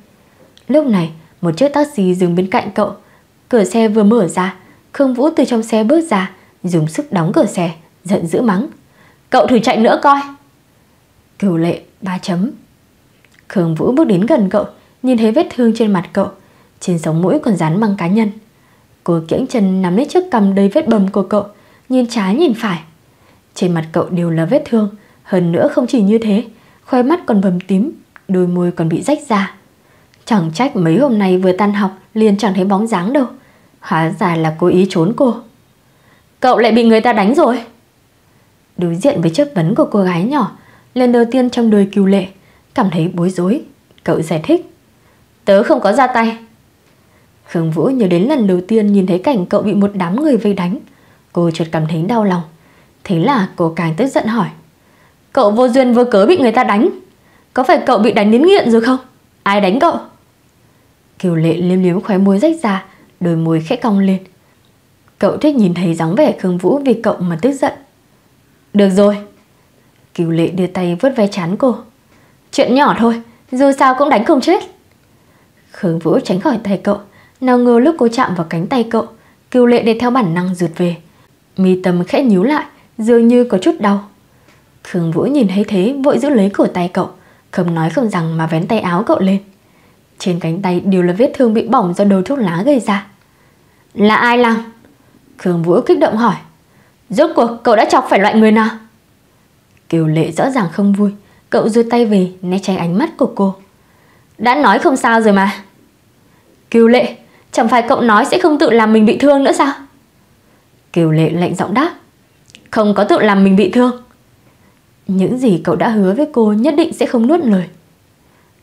Lúc này, một chiếc taxi dừng bên cạnh cậu. Cửa xe vừa mở ra, Khương Vũ từ trong xe bước ra, Dùng sức đóng cửa xe, Giận dữ mắng. Cậu thử chạy nữa coi. Cửu lệ ba chấm. Khương Vũ bước đến gần cậu, Nhìn thấy vết thương trên mặt cậu trên sống mũi còn dán băng cá nhân. Cô kiễng chân nắm lấy chiếc cầm đầy vết bầm của cậu, Nhìn trái nhìn phải. Trên mặt cậu đều là vết thương, Hơn nữa không chỉ như thế, Khoe mắt còn bầm tím, Đôi môi còn bị rách ra. Chẳng trách mấy hôm nay vừa tan học liền chẳng thấy bóng dáng đâu, Hóa ra là cố ý trốn cô. Cậu lại bị người ta đánh rồi. Đối diện với chất vấn của cô gái nhỏ, Lần đầu tiên trong đời cứu lệ, Cảm thấy bối rối, Cậu giải thích. Tớ không có ra tay Khương Vũ nhớ đến lần đầu tiên nhìn thấy cảnh cậu bị một đám người vây đánh. Cô chợt cảm thấy đau lòng. Thế là cô càng tức giận hỏi Cậu vô duyên vô cớ bị người ta đánh Có phải cậu bị đánh đến nghiện rồi không? Ai đánh cậu? Kiều lệ liếm liếm khóe môi rách ra Đôi môi khẽ cong lên. Cậu thích nhìn thấy dáng vẻ Khương Vũ vì cậu mà tức giận. Được rồi. Kiều lệ đưa tay vớt ve chán cô. Chuyện nhỏ thôi Dù sao cũng đánh không chết. Khương Vũ tránh khỏi tay cậu, nào ngờ lúc cô chạm vào cánh tay cậu, Kiều Lệ để theo bản năng rượt về. Mi tâm khẽ nhíu lại, dường như có chút đau. Khương Vũ nhìn thấy thế vội giữ lấy cổ tay cậu, không nói không rằng mà vén tay áo cậu lên. Trên cánh tay đều là vết thương bị bỏng do đầu thuốc lá gây ra. Là ai làm? Khương Vũ kích động hỏi. Rốt cuộc cậu đã chọc phải loại người nào? Kiều Lệ rõ ràng không vui, cậu rút tay về né tránh ánh mắt của cô. Đã nói không sao rồi mà. Kiều Lệ, chẳng phải cậu nói sẽ không tự làm mình bị thương nữa sao? Kiều Lệ lạnh giọng đáp. Không có tự làm mình bị thương. Những gì cậu đã hứa với cô nhất định sẽ không nuốt lời.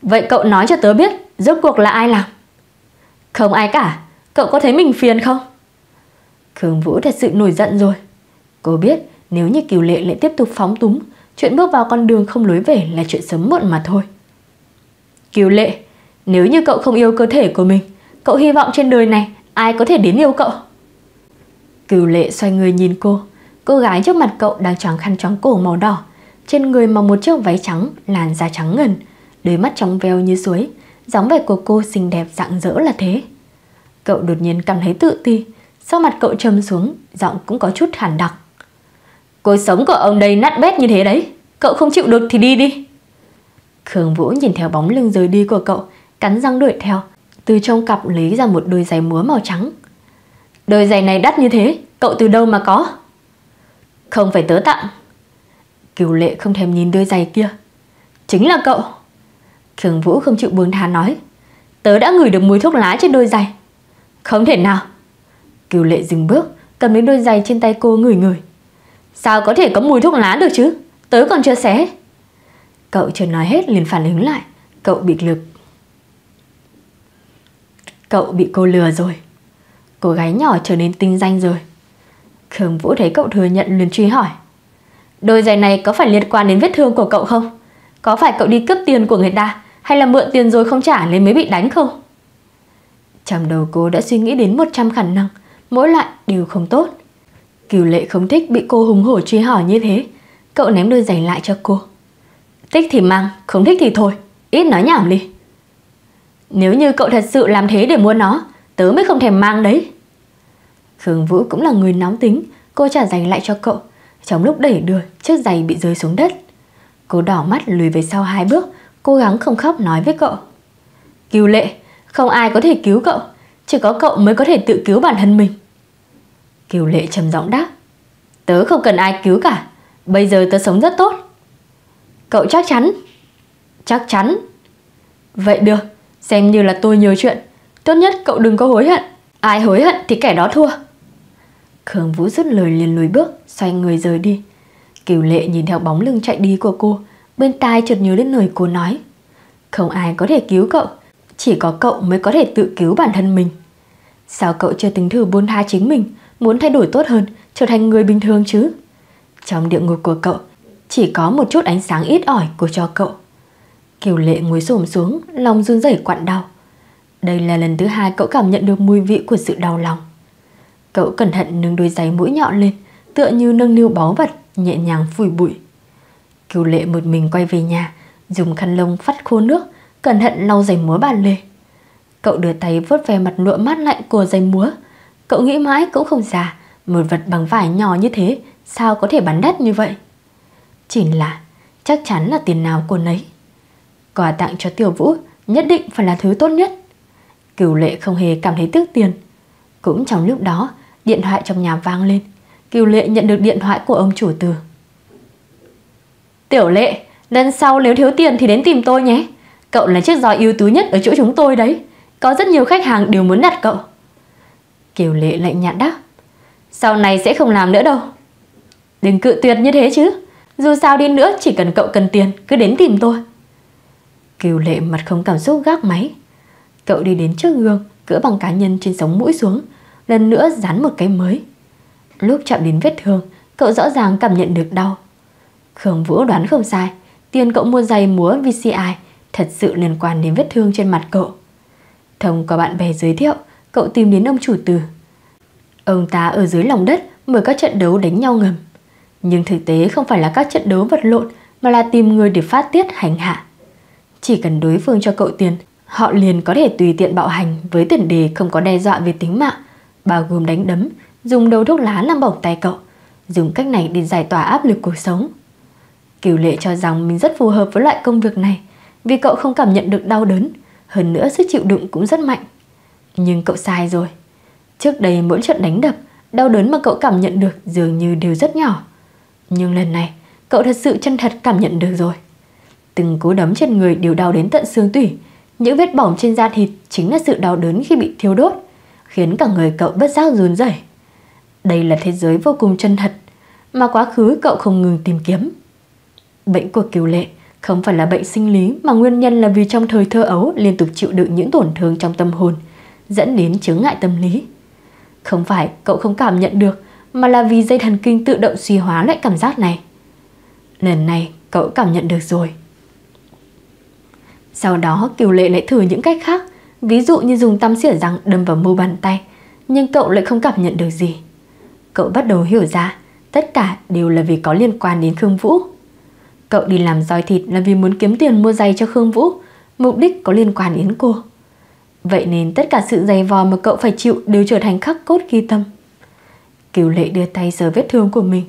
Vậy cậu nói cho tớ biết rốt cuộc là ai làm? Không ai cả, cậu có thấy mình phiền không? Khương Vũ thật sự nổi giận rồi. Cô biết nếu như Kiều Lệ lại tiếp tục phóng túng, chuyện bước vào con đường không lối về là chuyện sớm muộn mà thôi. Kiều Lệ, nếu như cậu không yêu cơ thể của mình, cậu hy vọng trên đời này ai có thể đến yêu cậu? Kiều Lệ xoay người nhìn cô, cô gái trước mặt cậu đang choàng khăn choàng cổ màu đỏ, trên người mặc một chiếc váy trắng, làn da trắng ngần, đôi mắt trong veo như suối, dáng vẻ của cô xinh đẹp rạng rỡ là thế. Cậu đột nhiên cảm thấy tự ti, sau mặt cậu trầm xuống, giọng cũng có chút hàn đặc. Cuộc sống của ông đây nát bét như thế đấy, cậu không chịu được thì đi đi. Khương Vũ nhìn theo bóng lưng rời đi của cậu, cắn răng đuổi theo, từ trong cặp lấy ra một đôi giày múa màu trắng. Đôi giày này đắt như thế, cậu từ đâu mà có? Không phải tớ tặng. Kiều Lệ không thèm nhìn đôi giày kia. Chính là cậu. Khương Vũ không chịu buông thà nói. Tớ đã ngửi được mùi thuốc lá trên đôi giày. Không thể nào. Kiều Lệ dừng bước, cầm lấy đôi giày trên tay cô ngửi ngửi. Sao có thể có mùi thuốc lá được chứ? Tớ còn chưa xé. Cậu chưa nói hết liền phản ứng lại. Cậu bị lực. Cậu bị cô lừa rồi. Cô gái nhỏ trở nên tinh danh rồi. Khương Vũ thấy cậu thừa nhận liền truy hỏi. Đôi giày này có phải liên quan đến vết thương của cậu không? Có phải cậu đi cướp tiền của người ta hay là mượn tiền rồi không trả nên mới bị đánh không? Trong đầu cô đã suy nghĩ đến 100 khả năng, mỗi loại đều không tốt. Kiều Lệ không thích bị cô hùng hổ truy hỏi như thế, cậu ném đôi giày lại cho cô. Thích thì mang, không thích thì thôi, ít nói nhảm đi. Nếu như cậu thật sự làm thế để mua nó, tớ mới không thèm mang đấy. Khương Vũ cũng là người nóng tính, cô trả giày lại cho cậu. Trong lúc đẩy đưa, chiếc giày bị rơi xuống đất. Cô đỏ mắt lùi về sau hai bước, cố gắng không khóc nói với cậu. Kiều Lệ, không ai có thể cứu cậu, chỉ có cậu mới có thể tự cứu bản thân mình. Kiều Lệ trầm giọng đáp. Tớ không cần ai cứu cả, bây giờ tớ sống rất tốt. Cậu chắc chắn? Chắc chắn. Vậy được, xem như là tôi nhiều chuyện. Tốt nhất cậu đừng có hối hận. Ai hối hận thì kẻ đó thua. Khương Vũ dứt lời liền lùi bước, xoay người rời đi. Kiều Lệ nhìn theo bóng lưng chạy đi của cô, bên tai chợt nhớ đến lời cô nói. Không ai có thể cứu cậu, chỉ có cậu mới có thể tự cứu bản thân mình. Sao cậu chưa tính thử buông tha chính mình, muốn thay đổi tốt hơn, trở thành người bình thường chứ? Trong địa ngục của cậu, chỉ có một chút ánh sáng ít ỏi của cho cậu. Kiều Lệ ngồi xổm xuống, lòng run rẩy quặn đau. Đây là lần thứ hai cậu cảm nhận được mùi vị của sự đau lòng. Cậu cẩn thận nâng đôi giày mũi nhọn lên, tựa như nâng niu báu vật, nhẹ nhàng phủi bụi. Kiều Lệ một mình quay về nhà, dùng khăn lông phát khô nước, cẩn thận lau giày múa bàn lê. Cậu đưa tay vuốt về mặt lụa mát lạnh của giày múa. Cậu nghĩ mãi cũng không ra, một vật bằng vải nhỏ như thế sao có thể bắn đắt như vậy. Chỉ là chắc chắn là tiền nào của nấy. Quà tặng cho Tiểu Vũ nhất định phải là thứ tốt nhất. Cửu Lệ không hề cảm thấy tiếc tiền. Cũng trong lúc đó, điện thoại trong nhà vang lên. Cửu Lệ nhận được điện thoại của ông chủ từ. Tiểu Lệ, lần sau nếu thiếu tiền thì đến tìm tôi nhé. Cậu là chiếc giò ưu tú nhất ở chỗ chúng tôi đấy. Có rất nhiều khách hàng đều muốn đặt cậu. Kiều Lệ lạnh nhạt đáp. Sau này sẽ không làm nữa đâu. Đừng cự tuyệt như thế chứ. Dù sao đi nữa chỉ cần cậu cần tiền cứ đến tìm tôi. Kiều Lệ mặt không cảm xúc gác máy. Cậu đi đến trước gương, cỡ bằng cá nhân trên sống mũi xuống, lần nữa dán một cái mới. Lúc chạm đến vết thương, cậu rõ ràng cảm nhận được đau. Khương Vũ đoán không sai, tiền cậu mua giày múa VCI thật sự liên quan đến vết thương trên mặt cậu. Thông qua bạn bè giới thiệu, cậu tìm đến ông chủ từ. Ông ta ở dưới lòng đất mở các trận đấu đánh nhau ngầm. Nhưng thực tế không phải là các trận đấu vật lộn mà là tìm người để phát tiết hành hạ. Chỉ cần đối phương cho cậu tiền, họ liền có thể tùy tiện bạo hành với tiền đề không có đe dọa về tính mạng, bao gồm đánh đấm, dùng đầu thuốc lá làm bỏng tay cậu, dùng cách này để giải tỏa áp lực cuộc sống. Kiều Lệ cho rằng mình rất phù hợp với loại công việc này vì cậu không cảm nhận được đau đớn, hơn nữa sức chịu đựng cũng rất mạnh. Nhưng cậu sai rồi. Trước đây mỗi trận đánh đập, đau đớn mà cậu cảm nhận được dường như đều rất nhỏ. Nhưng lần này, cậu thật sự chân thật cảm nhận được rồi. Từng cú đấm trên người đều đau đến tận xương tủy. Những vết bỏng trên da thịt chính là sự đau đớn khi bị thiêu đốt, khiến cả người cậu bất giác run rẩy. Đây là thế giới vô cùng chân thật, mà quá khứ cậu không ngừng tìm kiếm. Bệnh của Kiều Lệ không phải là bệnh sinh lý mà nguyên nhân là vì trong thời thơ ấu liên tục chịu đựng những tổn thương trong tâm hồn, dẫn đến chứng ngại tâm lý. Không phải cậu không cảm nhận được, mà là vì dây thần kinh tự động suy hóa lại cảm giác này. Lần này cậu cảm nhận được rồi. Sau đó Kiều Lệ lại thử những cách khác, ví dụ như dùng tăm xỉa răng đâm vào mu bàn tay, nhưng cậu lại không cảm nhận được gì. Cậu bắt đầu hiểu ra, tất cả đều là vì có liên quan đến Khương Vũ. Cậu đi làm roi thịt là vì muốn kiếm tiền mua giày cho Khương Vũ, mục đích có liên quan đến cô. Vậy nên tất cả sự dày vò mà cậu phải chịu đều trở thành khắc cốt ghi tâm. Kiều Lệ đưa tay sờ vết thương của mình,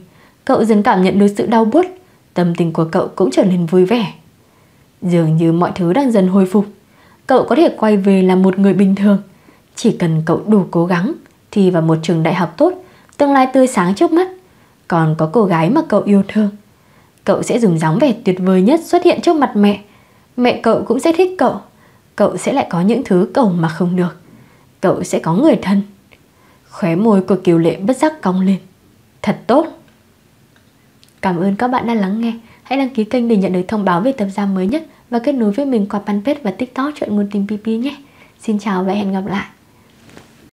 cậu dần cảm nhận được sự đau buốt, tâm tình của cậu cũng trở nên vui vẻ. Dường như mọi thứ đang dần hồi phục, cậu có thể quay về là một người bình thường. Chỉ cần cậu đủ cố gắng, thì vào một trường đại học tốt, tương lai tươi sáng trước mắt, còn có cô gái mà cậu yêu thương. Cậu sẽ dùng dáng vẻ tuyệt vời nhất xuất hiện trước mặt mẹ. Mẹ cậu cũng sẽ thích cậu. Cậu sẽ lại có những thứ cậu mà không được. Cậu sẽ có người thân. Khóe môi của Kiều Lệ bất giác cong lên. Thật tốt. Cảm ơn các bạn đã lắng nghe. Hãy đăng ký kênh để nhận được thông báo về tập ra mới nhất và kết nối với mình qua fanpage và tiktok chuyện ngôn tình PP nhé. Xin chào và hẹn gặp lại.